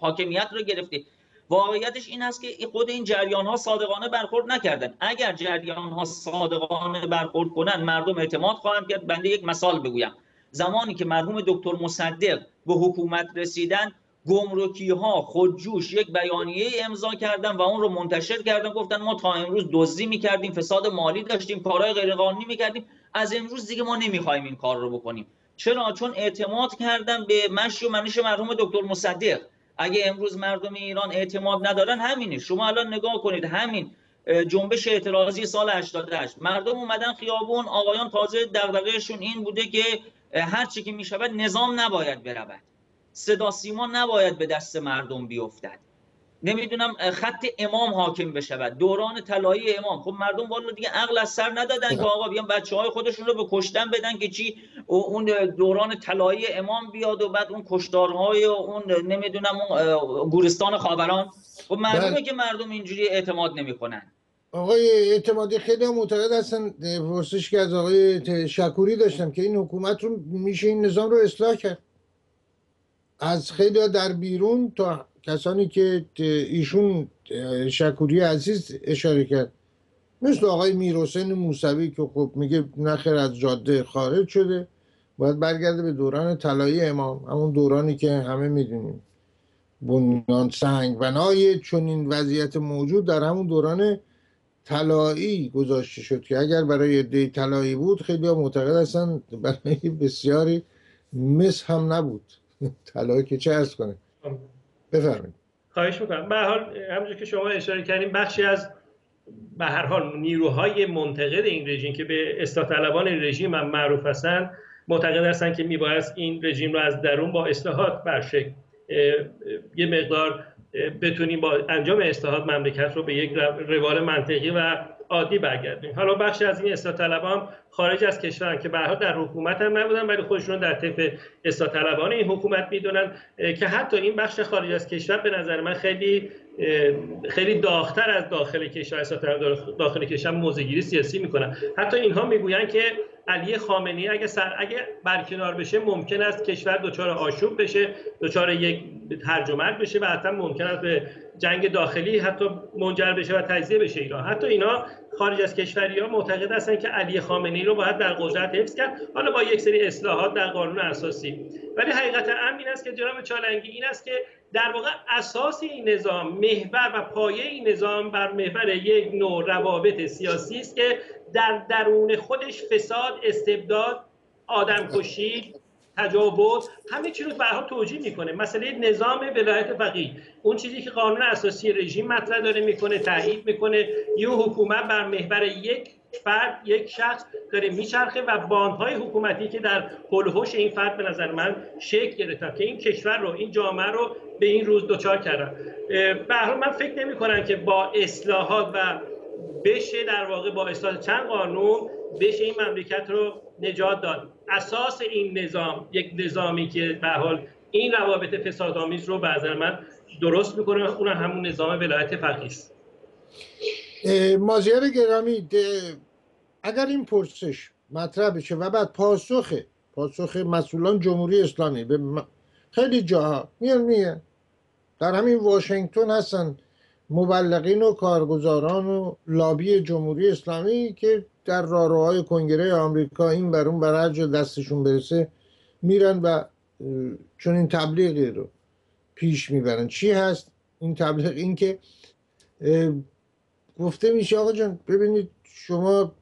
S3: حاکمیت رو گرفته. واقعیتش این است که خود این جریان ها صادقانه برخورد نکردن. اگر جریان ها صادقانه برخورد کنن مردم اعتماد خواهند کرد. بنده یک مثال بگویم. زمانی که مرحوم دکتر مصدق به حکومت رسیدن گمرکی ها خودجوش یک بیانیه امضا کردن و اون رو منتشر کردن. گفتن ما تا امروز دزدی می‌کردیم فساد مالی داشتیم کارهای غیرقانونی می‌کردیم. از امروز دیگه ما نمی‌خوایم این کار رو بکنیم. چرا؟ چون اعتماد کردن به مشی و منش مرحوم دکتر مصدق. اگه امروز مردم ایران اعتماد ندارن همینه. شما الان نگاه کنید همین جنبش اعتراضی سال 88 مردم اومدن خیابون آقایان تازه دغدغهشون این بوده که هر چی که می‌شود نظام نباید برود. صدا سیما نباید به دست مردم بیفتد. نمی‌دونم خط امام حاکم بشود. دوران طلایی امام. خب مردم والا دیگه عقل از سر ندادن که آقا بیان بچه های خودشون رو به کشتن بدن که چی؟ اون دوران طلایی امام بیاد و بعد اون کشتارهای و اون نمی‌دونم اون گورستان خاوران. خب مردمه بله. که مردم اینجوری اعتماد نمی‌کنن.
S1: آقای اعتمادی خیلی معتقد هستن پرسش که از آقای شکوری داشتم که این حکومت رو میشه این نظام رو اصلاح کرد. از خیلی در بیرون تا کسانی که ایشون شکوری عزیز اشاره کرد. مثل آقای میرحسین موسوی که خب میگه نخیر از جاده خارج شده باید برگرده به دوران طلایی امام. همون دورانی که همه می‌دونیم. بنیان سنگ بنای چون این وضعیت موجود در همون دوران طلایی گذاشته شد که اگر برای دی طلایی بود خیلی معتقد هستن برای بسیاری مس هم نبود. طلایی که چه ارز کنه بفرمایید.
S2: خواهش می‌کنم. به حال همونجور که شما اشاره کردیم بخشی از به هر حال نیروهای منتقد این رژیم که به اصلاح طلبان رژیم هم معروف هستند معتقد هستند که میبایست این رژیم رو از درون با اصلاحات برشکل یه مقدار بتونیم با انجام اصلاحات مملکت رو به یک روال منطقی و عادی برگردیم. حالا بخش از این اصلاح طلبان خارج از کشورن که به در حکومت هم نبودن ولی خودشون در طیف اصلاح طلبان این حکومت می‌دونن که حتی این بخش خارج از کشور به نظر من خیلی خیلی داغتر از داخل کشور داخل کشور موزگیری سیاسی می‌کنن. حتی اینها می‌گویند که علی خامنه‌ای اگه سر اگه برکنار بشه ممکن است کشور دچار آشوب بشه دچار یک ترجمت بشه و حتی ممکن است به جنگ داخلی حتی منجر بشه و تجزیه بشه ایران. حتی اینا خارج از کشوری ها معتقد هستن که علی خامنه‌ای رو باید در قدرت حفظ کرد. حالا با یک سری اصلاحات در قانون اساسی. ولی حقیقت امر این است که جناب چالنگی این است که در واقع اساس این نظام محور و پایه این نظام بر محور یک نوع روابط سیاسی است که در درون خودش فساد استبداد آدم کشی تجاوز همه چی رو برها توجیه می‌کنه. مسئله نظام ولایت فقیه. اون چیزی که قانون اساسی رژیم مطرح داره می‌کنه تایید می‌کنه. یه حکومت بر محور یک فرد یک شخص داره میچرخه و باندهای حکومتی که در هلوهوش این فرد به نظر من شکل گرفته که این کشور رو این جامعه رو به این روز دوچار کردن. به من فکر نمی کنم که با اصلاحات و بشه در واقع با اصلاح چند قانون بشه این مملکت رو نجات داد. اساس این نظام یک نظامی که به حال این روابط فسادآمیز رو به من درست می‌کنه اون همون نظام ولایت فقیه است.
S1: مازیار گرامی اگر این پرسش مطرح بشه و بعد پاسخ پاسخ مسئولان جمهوری اسلامی به خیلی جاها میان میان. در همین واشنگتن هستن. مبلغین و کارگزاران و لابی جمهوری اسلامی که در راهروهای کنگره آمریکا این بر اون بر دستشون برسه میرن و چون این تبلیغی رو پیش می‌برن. چی هست این تبلیغ؟ این که گفته میشه آقا جان ببینید شما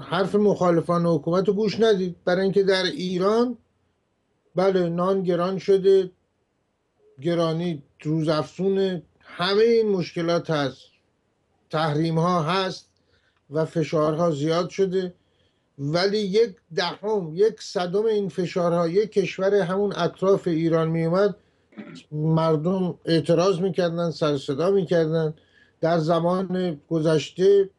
S1: حرف مخالفان حکومت رو گوش ندید. برای اینکه در ایران بله نان گران شده گرانی روز افسون همه این مشکلات هست. تحریم ها هست و فشارها زیاد شده. ولی یک دهم یک صدم این فشارها یک کشور همون اطراف ایران می اومد مردم اعتراض می‌کردن سر صدا می‌کردن. در زمان گذشته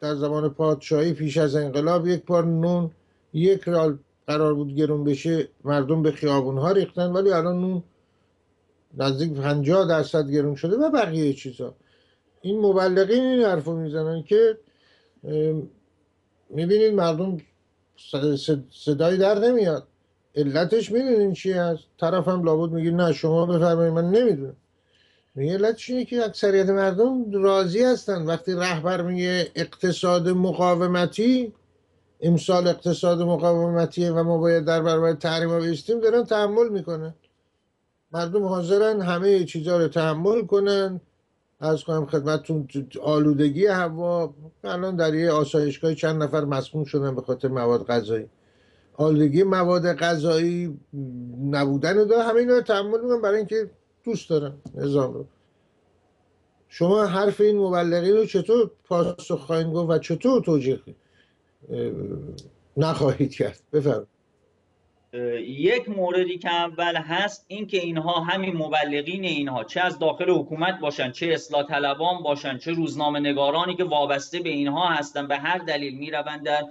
S1: در زمان پادشاهی پیش از انقلاب یک بار نون یک رال قرار بود گرون بشه مردم به خیابون ها ریختن. ولی الان نون نزدیک 50 درصد گرون شده و بقیه چیزا. این مبلغین این حرف می‌زنن که می‌بینید مردم صدایی در نمیاد. علتش می‌دونین چی هست؟ طرف هم لابد میگه نه شما بفرمایید من نمی‌دونم. میگه علتش اینه که اکثریت مردم راضی هستن. وقتی رهبر میگه اقتصاد مقاومتی امسال اقتصاد مقاومتی و ما باید در برابر تحریم ها بیستیم دارن تحمل می‌کنن. مردم حاضرن همه چیزها رو تحمل کنن. از کنم خدمتتون آلودگی هوا. الان در یه آسایشگاه چند نفر مسموم شدن به خاطر مواد غذایی. آلودگی مواد غذایی نبودن رو همه اینا رو تحمل می‌کنن برای اینکه دوست دارن نظام رو. شما حرف این مبلغین رو چطور پاسخ خواهید گفت و چطور توجیه نخواهید کرد؟ بفرمایید.
S3: یک موردی که اول هست این که اینها همین مبلغین اینها چه از داخل حکومت باشن چه اصلاح طلبان باشن چه روزنامه نگارانی که وابسته به اینها هستن به هر دلیل می‌روند در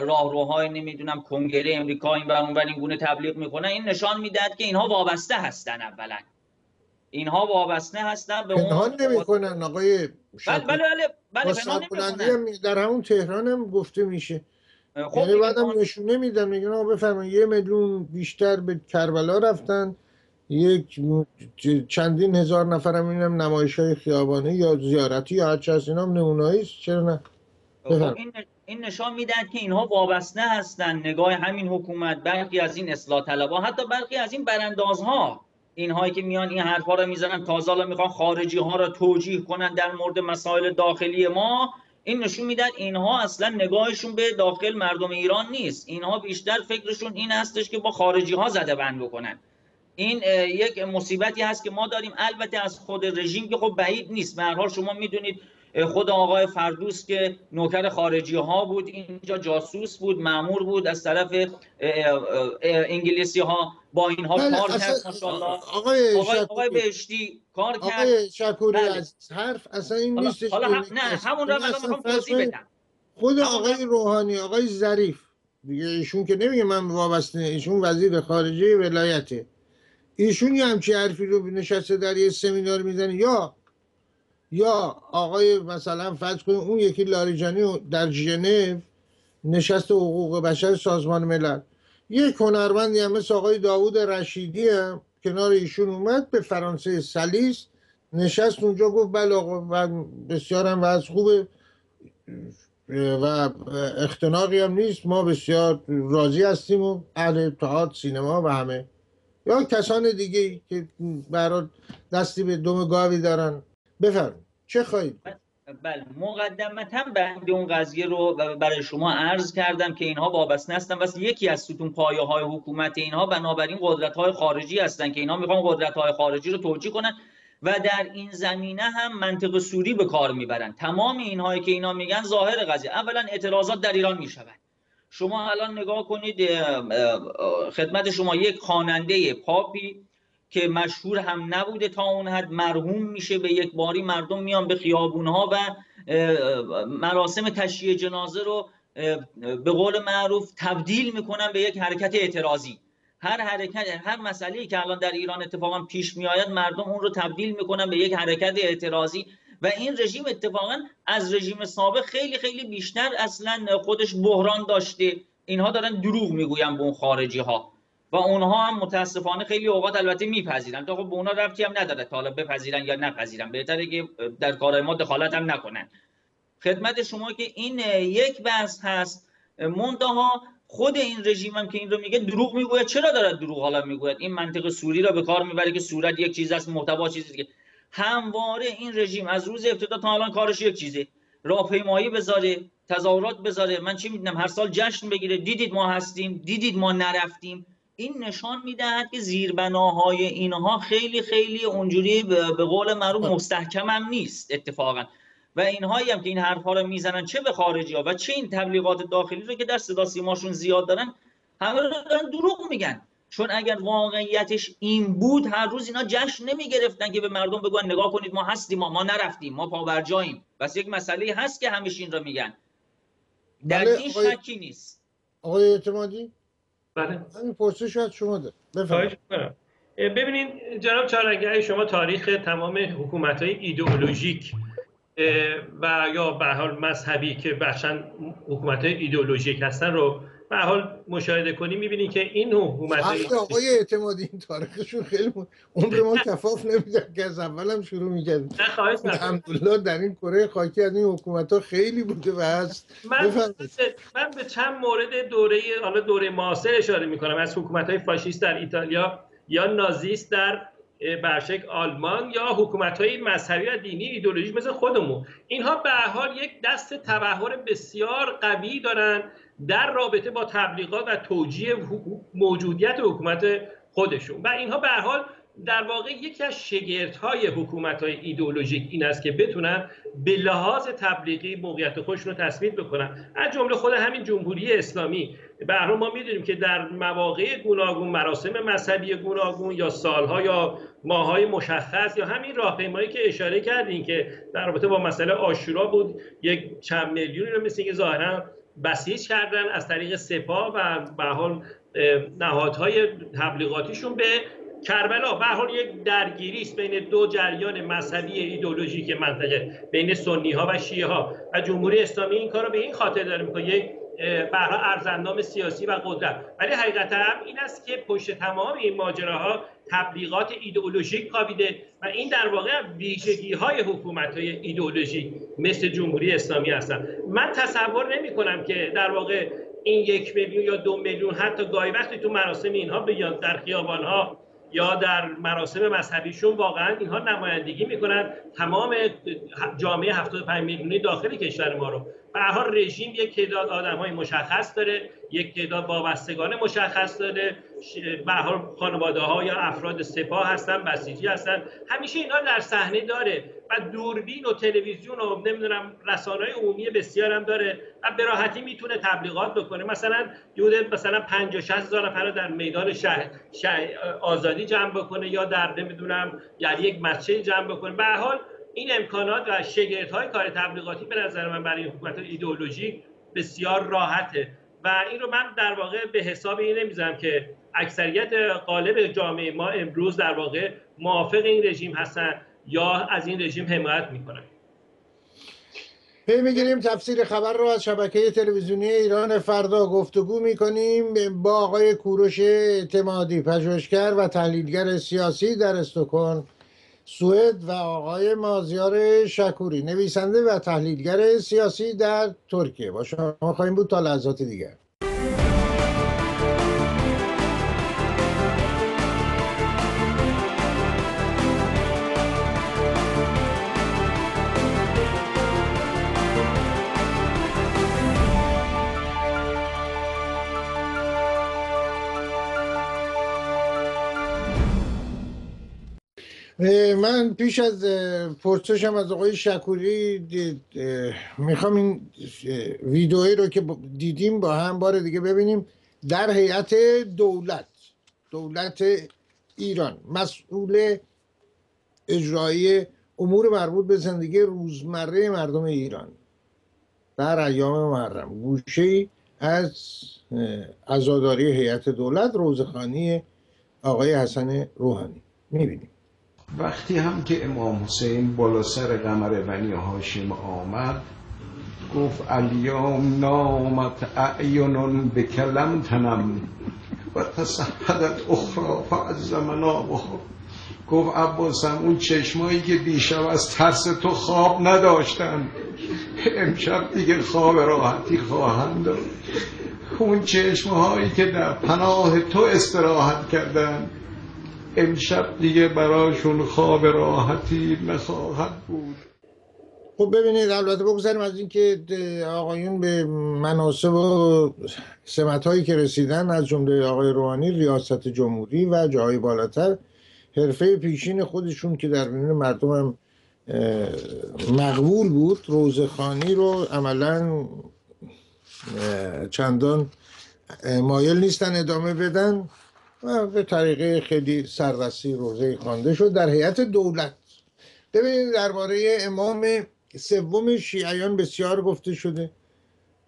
S3: راهروهای نمی‌دونم کنگره امریکا این و اون این گونه تبلیغ می‌کنن. این نشان می‌دهد که اینها وابسته هستن اولا. اینها وابسته هستن به
S1: اون نمی‌کنن آقای
S3: بله بله بله,
S1: بله در همون تهران هم گفته میشه. خب یعنی بعدم نشون نمیدن میگن آقا بفرمایید یه میلیون بیشتر به کربلا رفتن یک چندین هزار نفرم اینم نمایش های خیابانی یا زیارتی یا هرچه هست اینام نمونایی چرا نه؟
S3: خب این این نشان میدن که اینها وابسته هستن نگاه همین حکومت برخی از این اصلاح طلبها حتی برخی از این براندازها اینهایی که میان این حرفا رو می‌زنن تازه حالا می‌خوان خارجی ها رو توجیه کنن در مورد مسائل داخلی ما این نشون میدن اینها اصلا نگاهشون به داخل مردم ایران نیست. اینها بیشتر فکرشون این هستش که با خارجی ها زده بند بکنن. این یک مصیبتی هست که ما داریم. البته از خود رژیم که خب بعید نیست. به شما می‌دونید خود آقای فردوس که نوکر خارجی ها بود اینجا جاسوس بود معمور بود از طرف انگلیسی ها با اینها بله، کار کرد ماشاءالله.
S1: آقای,
S3: آقای, آقای بهشتی کار کرد.
S1: آقای شکوری بله. از حرف اصلا این نیست
S3: حالا نه همون رو می‌خوام توضیح بدم.
S1: خود آقای روحانی آقای ظریف دیگه ایشون که نمیگه من وابسته ایشون وزیر خارجه ولایته. ایشون یه همچی حرفی رو نشسته در یه سمینار می‌زنه؟ یا یا آقای مثلا فرض کنیم اون یکی لاریجانی در ژنو نشست حقوق بشر سازمان ملل. یک هنرمندی هم مثل آقای داوود رشیدی هم کنار ایشون اومد به فرانسه سلیس نشست اونجا گفت بله آقا بسیار هم وضع خوبه و اختناقی هم نیست ما بسیار راضی هستیم و اهل اتحاد سینما و همه. یا کسان دیگه که برای دستی به دم گاوی دارن. بفرم چه خواهید
S3: بله مقدمتا به اون قضیه رو برای شما عرض کردم که اینها وابسته هستن. بس یکی از ستون پایه های حکومت اینها بنابراین قدرت های خارجی هستن که اینها می‌خوان قدرت های خارجی رو توجیه کنن و در این زمینه هم منطق سوری به کار می‌برن. تمام اینهایی که اینا میگن ظاهر قضیه. اولا اعتراضات در ایران می‌شود شما الان نگاه کنید خدمت شما یک خواننده پاپی که مشهور هم نبوده تا اون حد مرحوم میشه به یک باری مردم میان به خیابونها و مراسم تشییع جنازه رو به قول معروف تبدیل می‌کنن به یک حرکت اعتراضی. هر حرکت هر مسئله که الان در ایران اتفاقا پیش میآید مردم اون رو تبدیل می‌کنن به یک حرکت اعتراضی. و این رژیم اتفاقا از رژیم سابق خیلی خیلی بیشتر اصلا خودش بحران داشته. اینها دارن دروغ می‌گوین به اون خارجی ها و اونها هم متاسفانه خیلی اوقات البته میپذیرن. تا خب به اونا ربطی هم نداره تا حالا بپذیرن یا نپذیرن. بهتره که در کارهای ما دخالت هم نکنن. خدمت شما که این یک بحث هست منتها خود این رژیم هم که این رو میگه دروغ می‌گوید. چرا دارد دروغ حالا می‌گوید؟ این منطق سوری را به کار می‌بره که صورت یک چیز است محتوا چیزی دیگه همواره این رژیم از روز ابتدا تا الان کارش یک چیزه. راهپیمایی بذاره تظاهرات بذاره. من چی می‌دونم؟ هر سال جشن بگیره. دیدید ما هستیم دیدید ما نرفتیم. این نشان می‌دهد که زیربناهای اینها خیلی خیلی اونجوری به قول معروف مستحکم هم نیست اتفاقا. و اینهایی هم که این حرفها رو می‌زنن چه به خارجی ها و چه این تبلیغات داخلی رو که در صدا سیماشون زیاد دارن همه رو دارن دروغ میگن. چون اگر واقعیتش این بود هر روز اینا جشن نمی گرفتن که به مردم بگن نگاه کنید ما هستیم ما, ما نرفتیم ما پاورجاییم بس یک مسئله هست که همیشه این رو میگن. در بله، این شکی نیست.
S1: آقای اعتمادی؟
S2: بله.
S1: همین پرسش از شما ده.
S2: ببینید جناب چارنگی شما تاریخ تمام حکومت های ایدئولوژیک و یا به حال مذهبی که بخشن حکومت های ایدئولوژیک هستن رو به حال مشاهده کنیم می‌بینیم که این حکومت
S1: آقای اعتمادی این تاریخشون خیلی عمر ما کفاف نمیدن که از اولم شروع می‌کرد الحمدلله در این کره خاکی از این حکومت ها خیلی بوده و هست.
S2: من, من به چند مورد دوره حالا دوره معاصر اشاره می‌کنم. از حکومت های فاشیست در ایتالیا یا نازیست در برشک آلمان یا حکومت های مذهبی و دینی ایدولوژی مثل خودمون. اینها به حال یک دست تبهر بسیار قوی دارن. در رابطه با تبلیغات و توجیه موجودیت حکومت خودشون. و اینها به حال در واقع یکی از شگردهای حکومت های ایدئولوژیک این است که بتونن به لحاظ تبلیغی موقعیت خودشون رو تثبیت بکنن. از جمله خود همین جمهوری اسلامی. به ما می‌دونیم که در مواقع گوناگون مراسم مذهبی گوناگون یا سالها یا ماهای مشخص یا همین راهپیمایی که اشاره کردین که در رابطه با مسئله آشورا بود یک چند میلیونی رو مثل که ظاهرا بسیج کردن از طریق سپاه و به حال نهادهای تبلیغاتیشون به کربلا. به حال یک درگیری است بین دو جریان مذهبی ایدئولوژیک منطقه بین سنی ها و شیعه ها و جمهوری اسلامی این کار رو به این خاطر داره می‌کنه. یک برها ارزندام سیاسی و قدرت. ولی حقیقتا این است که پشت تمام این ماجراها تبلیغات ایدئولوژیک کابیده و این در واقع ویژگی های حکومت های ایدئولوژیک مثل جمهوری اسلامی هستن. من تصور نمی کنم که در واقع این یک میلیون یا دو میلیون حتی گاهی وقتی تو مراسم اینها بیان در خیابان ها یا در مراسم مذهبیشون واقعا اینها نمایندگی می‌کنن تمام جامعه 75 میلیونی داخل کشور ما رو. به حال رژیم یک تعداد آدم های مشخص داره یک تعداد وابستگان مشخص داره. به حال خانواده ها یا افراد سپاه هستن بسیجی هستن. همیشه اینا در صحنه داره و دوربین و تلویزیون و نمی‌دونم رسانه عمومی بسیار هم داره و به راحتی می‌تونه تبلیغات بکنه. مثلا یوده مثلا 50 60 هزار نفر در میدان شهر, آزادی جمع بکنه یا در نمی‌دونم یعنی یک مسجد جمع بکنه. به حال این امکانات و شگرت های کار تبلیغاتی به نظر من برای حکومت ایدئولوژیک بسیار راحته. و این رو من در واقع به حساب این نمی‌ذارم که اکثریت غالب جامعه ما امروز در واقع موافق این رژیم هستن یا از این رژیم حمایت می‌کنن.
S1: پی می‌گیریم تفسیر خبر رو از شبکه تلویزیونی ایران فردا گفتگو می‌کنیم با آقای کوروش اعتمادی پژوهشگر و تحلیلگر سیاسی در استکهلم. سوئد و آقای مازیار شکوری نویسنده و تحلیلگر سیاسی در ترکیه. با شما خواهیم بود تا لحظات دیگر. من پیش از پرسشم از آقای شکوری می‌خوام این ویدئویی رو که دیدیم با هم بار دیگه ببینیم. در هیئت دولت دولت ایران مسئول اجرایی امور مربوط به زندگی روزمره مردم ایران در ایام محرم. گوشه از عزاداری هیئت دولت روزخانی آقای حسن روحانی. می‌بینیم.
S4: وقتی هم که امام حسین بالا سر قمر بنی هاشم آمد گفت الیوم نامت اعینون بکلم تنم و تصحدت اخرى فعز منابها گفت عباسم اون چشمایی که دیشب از ترس تو خواب نداشتن امشب دیگه خواب راحتی خواهند داد اون چشمهایی که در پناه تو استراحت کردن امشب دیگه براشون خواب راحتی نخواهد بود.
S1: خب ببینید البته بگذاریم از اینکه آقایون به مناسب و سمت هایی که رسیدن از جمله آقای روحانی ریاست جمهوری و جاهای بالاتر حرفه پیشین خودشون که در بین مردم هم مقبول بود روزخانی رو عملا چندان مایل نیستن ادامه بدن. و به طریقه خیلی سردستی روزه خوانده شد در هیئت دولت. ببینید درباره امام سوم شیعیان بسیار گفته شده.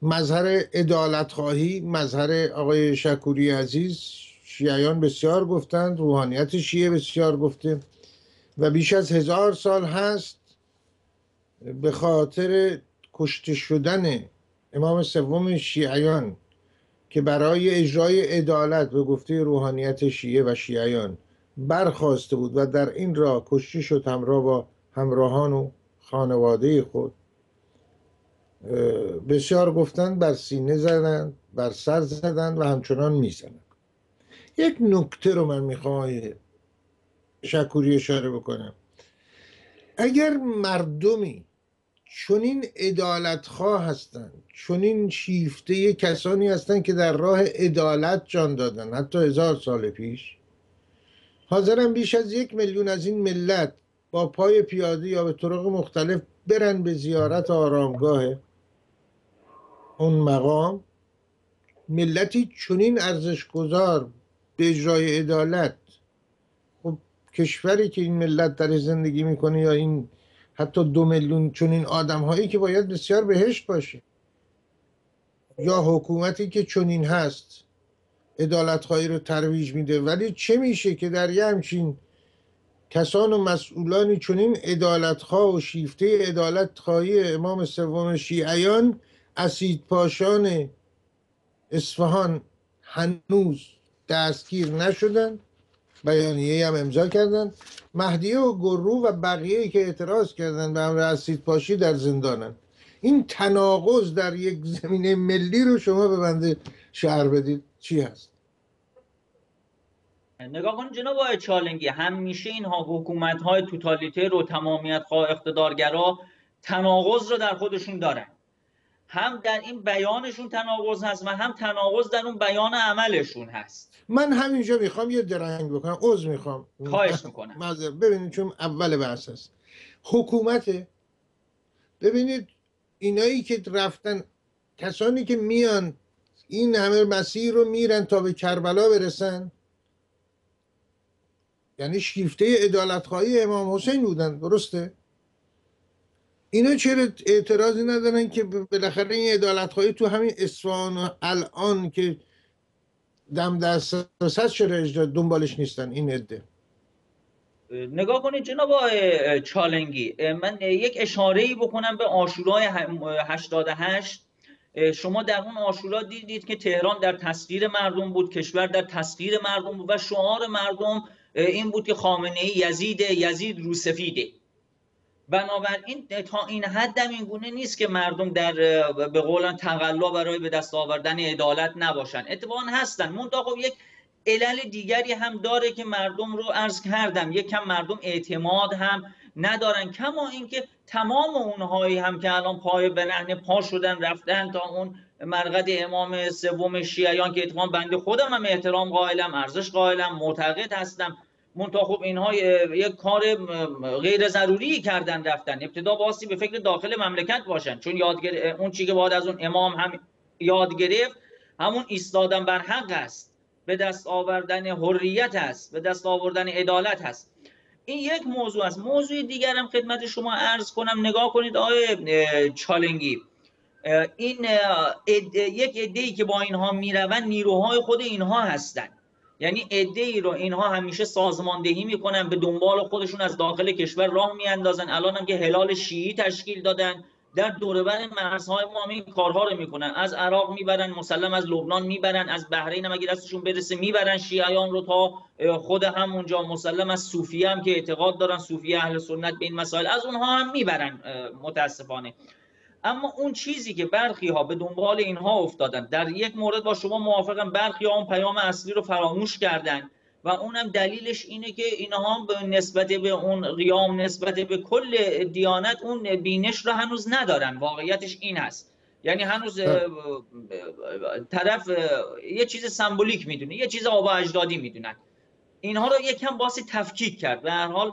S1: مظهر ادالت خواهی مظهر آقای شکوری عزیز شیعیان بسیار گفتند روحانیت شیعه بسیار گفته و بیش از هزار سال هست به خاطر کشته شدن امام سوم شیعیان. که برای اجرای عدالت به گفته روحانیت شیعه و شیعیان برخواسته بود و در این راه کشته شد همراه با همراهان و خانواده خود. بسیار گفتند بر سینه زدند بر سر زدند و همچنان می‌زنند. یک نکته رو من می‌خوام شکوری اشاره بکنم. اگر مردمی چون این ادالت خواه هستند چون این شیفته کسانی هستند که در راه عدالت جان دادن. حتی هزار سال پیش. حاضرم بیش از یک میلیون از این ملت با پای پیاده یا به طرق مختلف برن به زیارت آرامگاه اون مقام. ملتی چنین ارزش گذار به اجرای عدالت. خب کشوری که این ملت در زندگی می‌کنه یا این حتی دو میلیون چنین آدم هایی که باید بسیار بهشت باشه. یا حکومتی که چنین هست ادالت رو ترویج میده. ولی چه میشه که در یه همچین کسان و مسئولانی چنین ادالت و شیفته ادالت خواهی امام سوم شیعیان اسید پاشان اصفهان هنوز دستگیر نشدن؟ بیانیه هم امضا کردن. مهدیه و گرو و بقیه که اعتراض کردن به امر اسید پاشی در زندانن. این تناقض در یک زمینه ملی رو شما به بنده شهر بدید. چی هست؟
S3: نگاه کنید جناب آقای چالنگی همیشه اینها حکومت های توتالیتر و تمامیت خواه اقتدارگرا تناقض رو در خودشون دارن. هم در این بیانشون تناقض هست و هم تناقض در اون بیان عملشون هست.
S1: من همینجا می‌خوام یه درنگ بکنم عذر می‌خوام.
S3: خواهش می‌کنم.
S1: ببینید چون اول بحث هست حکومت ببینید اینایی که رفتن کسانی که میان این همه مسیر رو میرن تا به کربلا برسن. یعنی شیفته ادالتخواهی امام حسین بودن درسته؟ اینا چرا اعتراضی ندارن که بالاخره این ادالتخواهی تو همین اصفهان الان که دم دست چرا اجرا دنبالش نیستن. این عده.
S3: نگاه کنید جناب چالنگی من یک اشاره ای بکنم به آشورای 88 شما در اون آشورا دیدید که تهران در تسخیر مردم بود کشور در تسخیر مردم بود و شعار مردم این بود که خامنه ای یزید یزید روسفیده. بنابراین تا این حدم این گونه نیست که مردم در به قولن تقلا برای به دست آوردن عدالت نباشن. اتفاقا هستن. منتها خب یک علل دیگری هم داره که مردم رو عرض کردم. یک کم مردم اعتماد هم ندارن. کما اینکه تمام اونهایی هم که الان پای برهنه پا شدن رفتن تا اون مرقد امام سوم شیعیان که اتفاقا بنده خودم هم احترام قائلم ارزش قائلم معتقد هستم. منتها خب اینها یک کار غیر ضروری کردن رفتن. ابتدا باسی به فکر داخل مملکت باشن. چون یادگر اون چی که باید از اون امام هم یاد گرفت همون ایستادن بر حق است. به دست آوردن حریت است. به دست آوردن عدالت هست این یک موضوع است. موضوع دیگرم خدمت شما عرض کنم. نگاه کنید آقای چالنگی. این یک عده‌ای که با اینها می‌روند نیروهای خود اینها هستند. یعنی عده ای رو اینها همیشه سازماندهی می‌کنن به دنبال خودشون از داخل کشور راه میاندازن. الان هم که هلال شیعی تشکیل دادن در دوربر مرزهای ما هم این کارها رو می‌کنن. از عراق می‌برن مسلم از لبنان می‌برن از بحرین هم اگه دستشون برسه می‌برن شیعیان رو تا خود همونجا. مسلم از صوفیه هم که اعتقاد دارن صوفیه اهل سنت به این مسائل از اونها هم می‌برن متاسفانه. اما اون چیزی که برخی ها به دنبال اینها افتادن در یک مورد با شما موافقم برخی ها اون پیام اصلی رو فراموش کردن و اونم دلیلش اینه که اینها به نسبت به اون قیام نسبت به کل دیانت اون بینش رو هنوز ندارن. واقعیتش این هست. یعنی هنوز طرف یه چیز سمبولیک می‌دونه یه چیز آبا اجدادی می‌دونن. اینها رو یکم باسی تفکیک کرد. و هر حال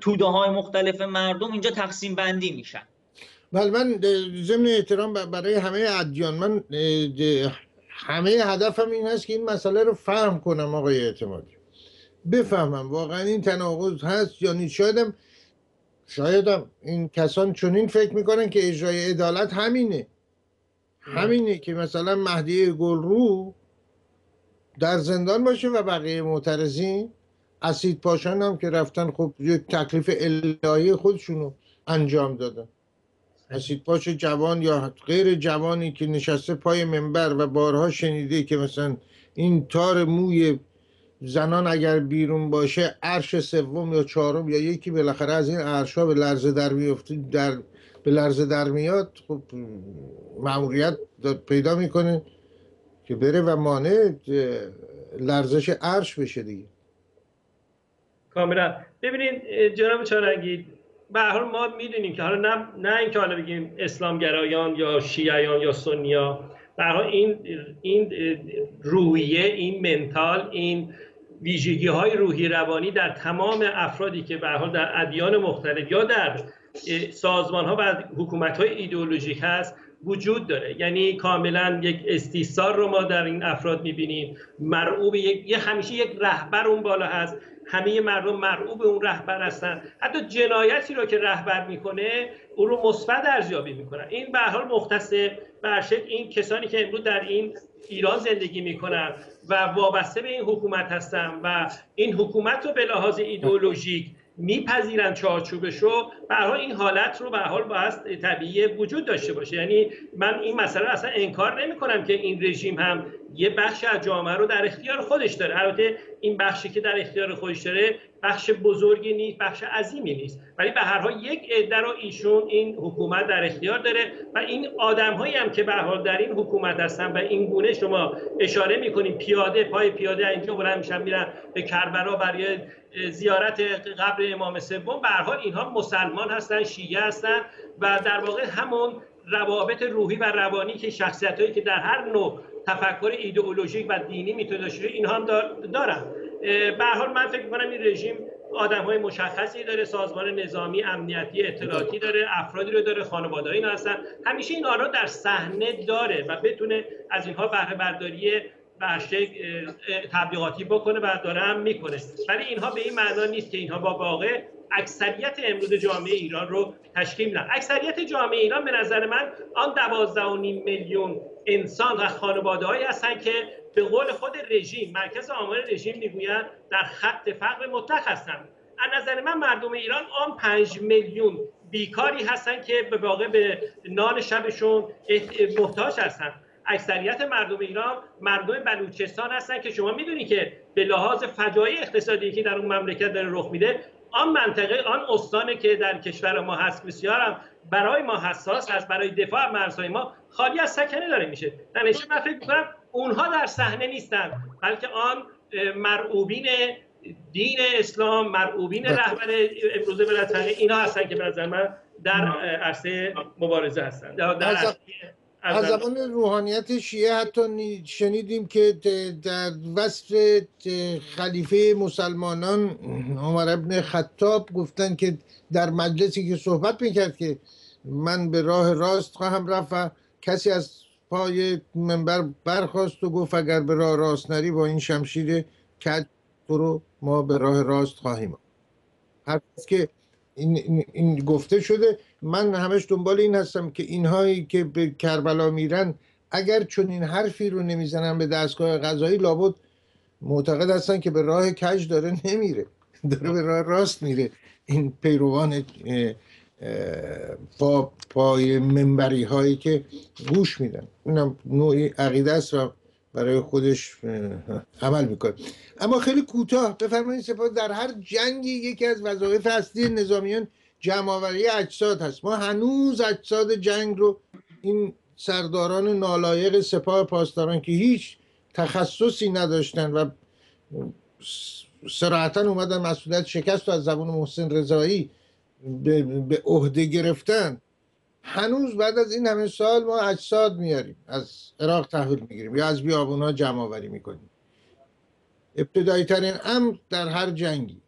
S3: توده های مختلف مردم اینجا تقسیم بندی میشن.
S1: ولی من ضمن احترام برای همه ادیان. من همه هدفم این هست که این مسئله رو فهم کنم آقای اعتمادی. بفهمم واقعا این تناقض هست یا نیست. شایدم شایدم این کسان چنین فکر می‌کنن که اجرای عدالت همینه. همینه که مثلا مهدی گلرو در زندان باشه و بقیه معترضین اسید پاشان هم که رفتن خب یک تکلیف الهی خودشونو انجام دادن. اسید پاش جوان یا غیر جوانی که نشسته پای منبر و بارها شنیده که مثلا این تار موی زنان اگر بیرون باشه عرش سوم یا چهارم یا یکی بالاخره از این عرشا به لرزه در میفته در به لرزه در میاد خب معمولیت پیدا می‌کنه که بره و مانع لرزش عرش بشه دیگه.
S2: کاملا. ببینید جناب چارنگی به حال ما می‌دونیم که حالا نه نه اینکه حالا بگیم اسلامگرایان یا شیعیان یا سنیا به حال این این روحیه این منتال این ویژگی های روحی روانی در تمام افرادی که به حال در ادیان مختلف یا در سازمان ها و حکومت های ایدئولوژیک هست وجود داره. یعنی کاملا یک استیصال رو ما در این افراد می‌بینیم. مرعوب یک یه همیشه یک رهبر اون بالا هست. همه مردم مرعوب اون رهبر هستن. حتی جنایتی رو که رهبر می‌کنه او رو مثبت ارزیابی می‌کنن این به حال مختص برشد این کسانی که امروز در این ایران زندگی می‌کنن و وابسته به این حکومت هستن و این حکومت رو به لحاظ ایدئولوژیک میپذیرن چارچوبش رو حال این حالت رو به حال باید طبیعی وجود داشته باشه. یعنی من این مسئله اصلا انکار نمی کنم که این رژیم هم یه بخش از جامعه رو در اختیار خودش داره. البته این بخشی که در اختیار خودش داره بخش بزرگی نیست بخش عظیمی نیست. ولی به هر حال یک عده رو ایشون این حکومت در اختیار داره و این آدم هایی هم که به حال در این حکومت هستن و این گونه شما اشاره می‌کنید پیاده پای پیاده اینجا بلند میشن میرن به کربلا برای زیارت قبر امام سوم. به هر حال اینها مسلمان هستن شیعه هستن و در واقع همون روابط روحی و روانی که شخصیت هایی که در هر نوع تفکر ایدئولوژیک و دینی می‌تونه داشته اینها هم دارن. به حال من فکر می‌کنم این رژیم آدم های مشخصی داره سازمان نظامی امنیتی اطلاعاتی داره افرادی رو داره خانواده اینا هستن. همیشه این رو در صحنه داره و بتونه از اینها بهره برداری بهشه تبلیغاتی بکنه و داره هم می‌کنه. ولی اینها به این معنا نیست که اینها با واقع اکثریت امروز جامعه ایران رو تشکیل میدن. اکثریت جامعه ایران به نظر من آن دوازده میلیون انسان و خانواده هایی هستن که به قول خود رژیم مرکز آمار رژیم می‌گویند در خط فقر مطلق هستند. از نظر من مردم ایران آن پنج میلیون بیکاری هستن که به واقع به نان شبشون محتاج هستن اکثریت مردم ایران مردم بلوچستان هستن که شما می‌دونید که به لحاظ فجایع اقتصادی که در اون مملکت داره رخ میده آن منطقه آن استانی که در کشور ما هست بسیار برای ما حساس هست برای دفاع مرزهای ما خالی از سکنه داره میشه در من فکر می‌کنم اونها در صحنه نیستن بلکه آن مرعوبین دین اسلام مرعوبین بله. رهبر امروز بلد اینا هستن که به نظر من در عرصه مبارزه هستن در
S1: از زمان روحانیت شیعه حتی شنیدیم که در وصف خلیفه مسلمانان عمر ابن خطاب گفتن که در مجلسی که صحبت می‌کرد که من به راه راست خواهم رفت و کسی از پای منبر برخواست و گفت اگر به راه راست نری با این شمشیر کج رو ما به راه راست خواهیم. هر که این, این, این گفته شده من همش دنبال این هستم که اینهایی که به کربلا میرن اگر چون این حرفی رو نمی‌زنن به دستگاه غذایی لابد معتقد هستن که به راه کج داره نمیره. داره به راه راست میره. این پیروان با پای منبری هایی که گوش میدن. اینم نوعی عقیده است و برای خودش عمل می‌کنه. اما خیلی کوتاه. بفرمایید سپاه در هر جنگی یکی از وظایف اصلی نظامیان جمعآوری اجساد هست. ما هنوز اجساد جنگ رو این سرداران نالایق سپاه پاسداران که هیچ تخصصی نداشتن و سراحتا اومدن مسئولیت شکست و از زبون محسن رضایی به عهده گرفتن. هنوز بعد از این همه سال ما اجساد میاریم از عراق تحویل می‌گیریم یا از بیابون ها جمع آوری می‌کنیم. ابتدایی ترین امر در هر جنگی.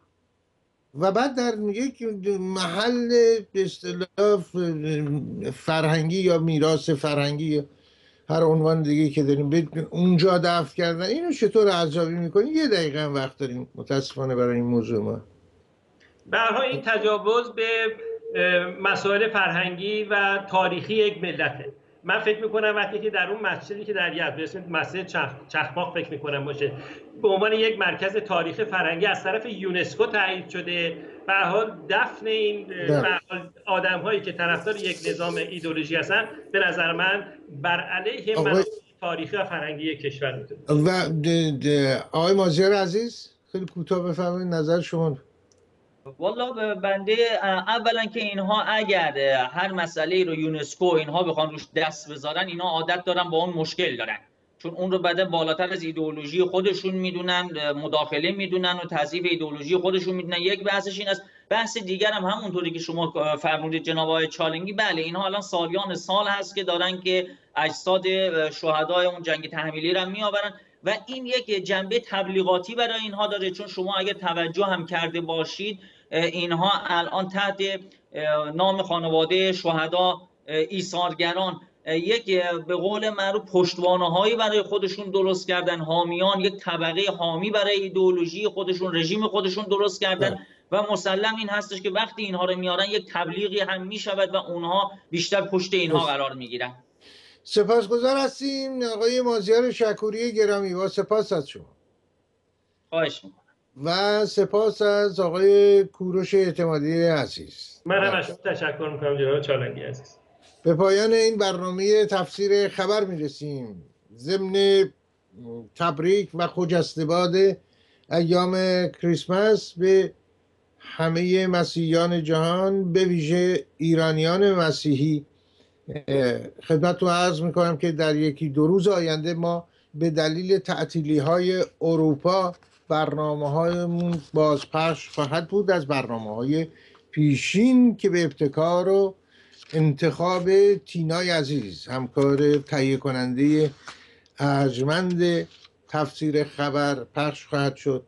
S1: و بعد در یک محل به اصطلاح فرهنگی یا میراث فرهنگی هر عنوان دیگه که داریم اونجا دفع کردن اینو چطور ارزیابی می‌کنیم یه دقیقه هم وقت داریم. متاسفانه برای این موضوع ما.
S2: برها این تجاوز به مسائل فرهنگی و تاریخی یک ملته. من فکر می‌کنم وقتی که در اون مسجدی که در یزد به اسم مسجد چخماق فکر می‌کنم باشه. به عنوان یک مرکز تاریخ فرهنگی از طرف یونسکو تایید شده. به حال دفن این آدم هایی که طرفدار یک نظام ایدولوژی هستن به نظر من بر علیه تاریخی و فرهنگی کشور می‌تونه.
S1: و آقای مازیار عزیز خیلی کوتاه بفرمایید نظر شما.
S3: والا بنده اولا که اینها اگر هر مسئله رو یونسکو اینها بخوان روش دست بذارن اینها عادت دارن با اون مشکل دارن. چون اون رو بعدا بالاتر از ایدئولوژی خودشون می‌دونن مداخله می‌دونن و تضعیف ایدئولوژی خودشون می‌دونن. یک بحثش این است بحث دیگر هم همونطوری که شما فرمودید جناب آقای چالنگی. بله اینها الان سالیان سال هست که دارن که اجساد شهدای اون جنگ تحمیلی رو میآورن. و این یک جنبه تبلیغاتی برای اینها داره چون شما اگر توجه هم کرده باشید اینها الان تحت نام خانواده شهدا ایثارگران یک به قول معروف پشتوانه هایی برای خودشون درست کردن حامیان یک طبقه حامی برای ایدئولوژی خودشون رژیم خودشون درست کردن بله. و مسلم این هستش که وقتی اینها رو میارن یک تبلیغی هم می‌شود و اونها بیشتر پشت اینها قرار می‌گیرن
S1: سپاسگزار هستیم. آقای مازیار شکوری گرامی با سپاس از شما.
S3: خواهش
S1: و سپاس از آقای کوروش اعتمادی عزیز.
S2: من هم از تشکر می‌کنم جناب چالنگی عزیز.
S1: به پایان این برنامه تفسیر خبر می‌رسیم. ضمن تبریک و خجسته باد ایام کریسمس به همه مسیحیان جهان به ویژه ایرانیان مسیحی. خدمت رو عرض می‌کنم که در یکی دو روز آینده ما به دلیل تعطیلی های اروپا برنامه هایمون بازپخش خواهد بود از برنامه های پیشین که به ابتکار و انتخاب تینای عزیز همکار تهیه کننده ارجمند تفسیر خبر پخش خواهد شد.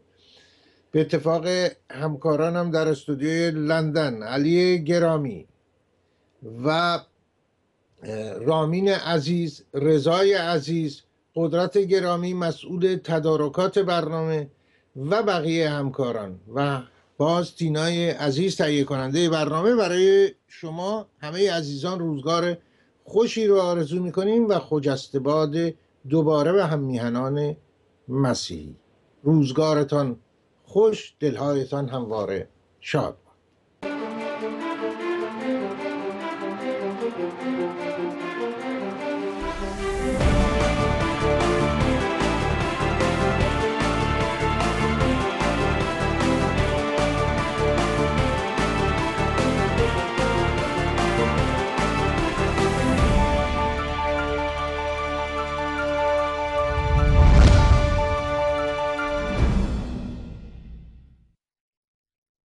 S1: به اتفاق همکارانم در استودیوی لندن علی گرامی و رامین عزیز رضای عزیز قدرت گرامی مسئول تدارکات برنامه و بقیه همکاران و باز تینای عزیز تهیه کننده برنامه. برای شما همه عزیزان روزگار خوشی رو آرزو می‌کنیم و خجسته باد دوباره به هم میهنان مسیحی. روزگارتان خوش دلهایتان همواره شاد.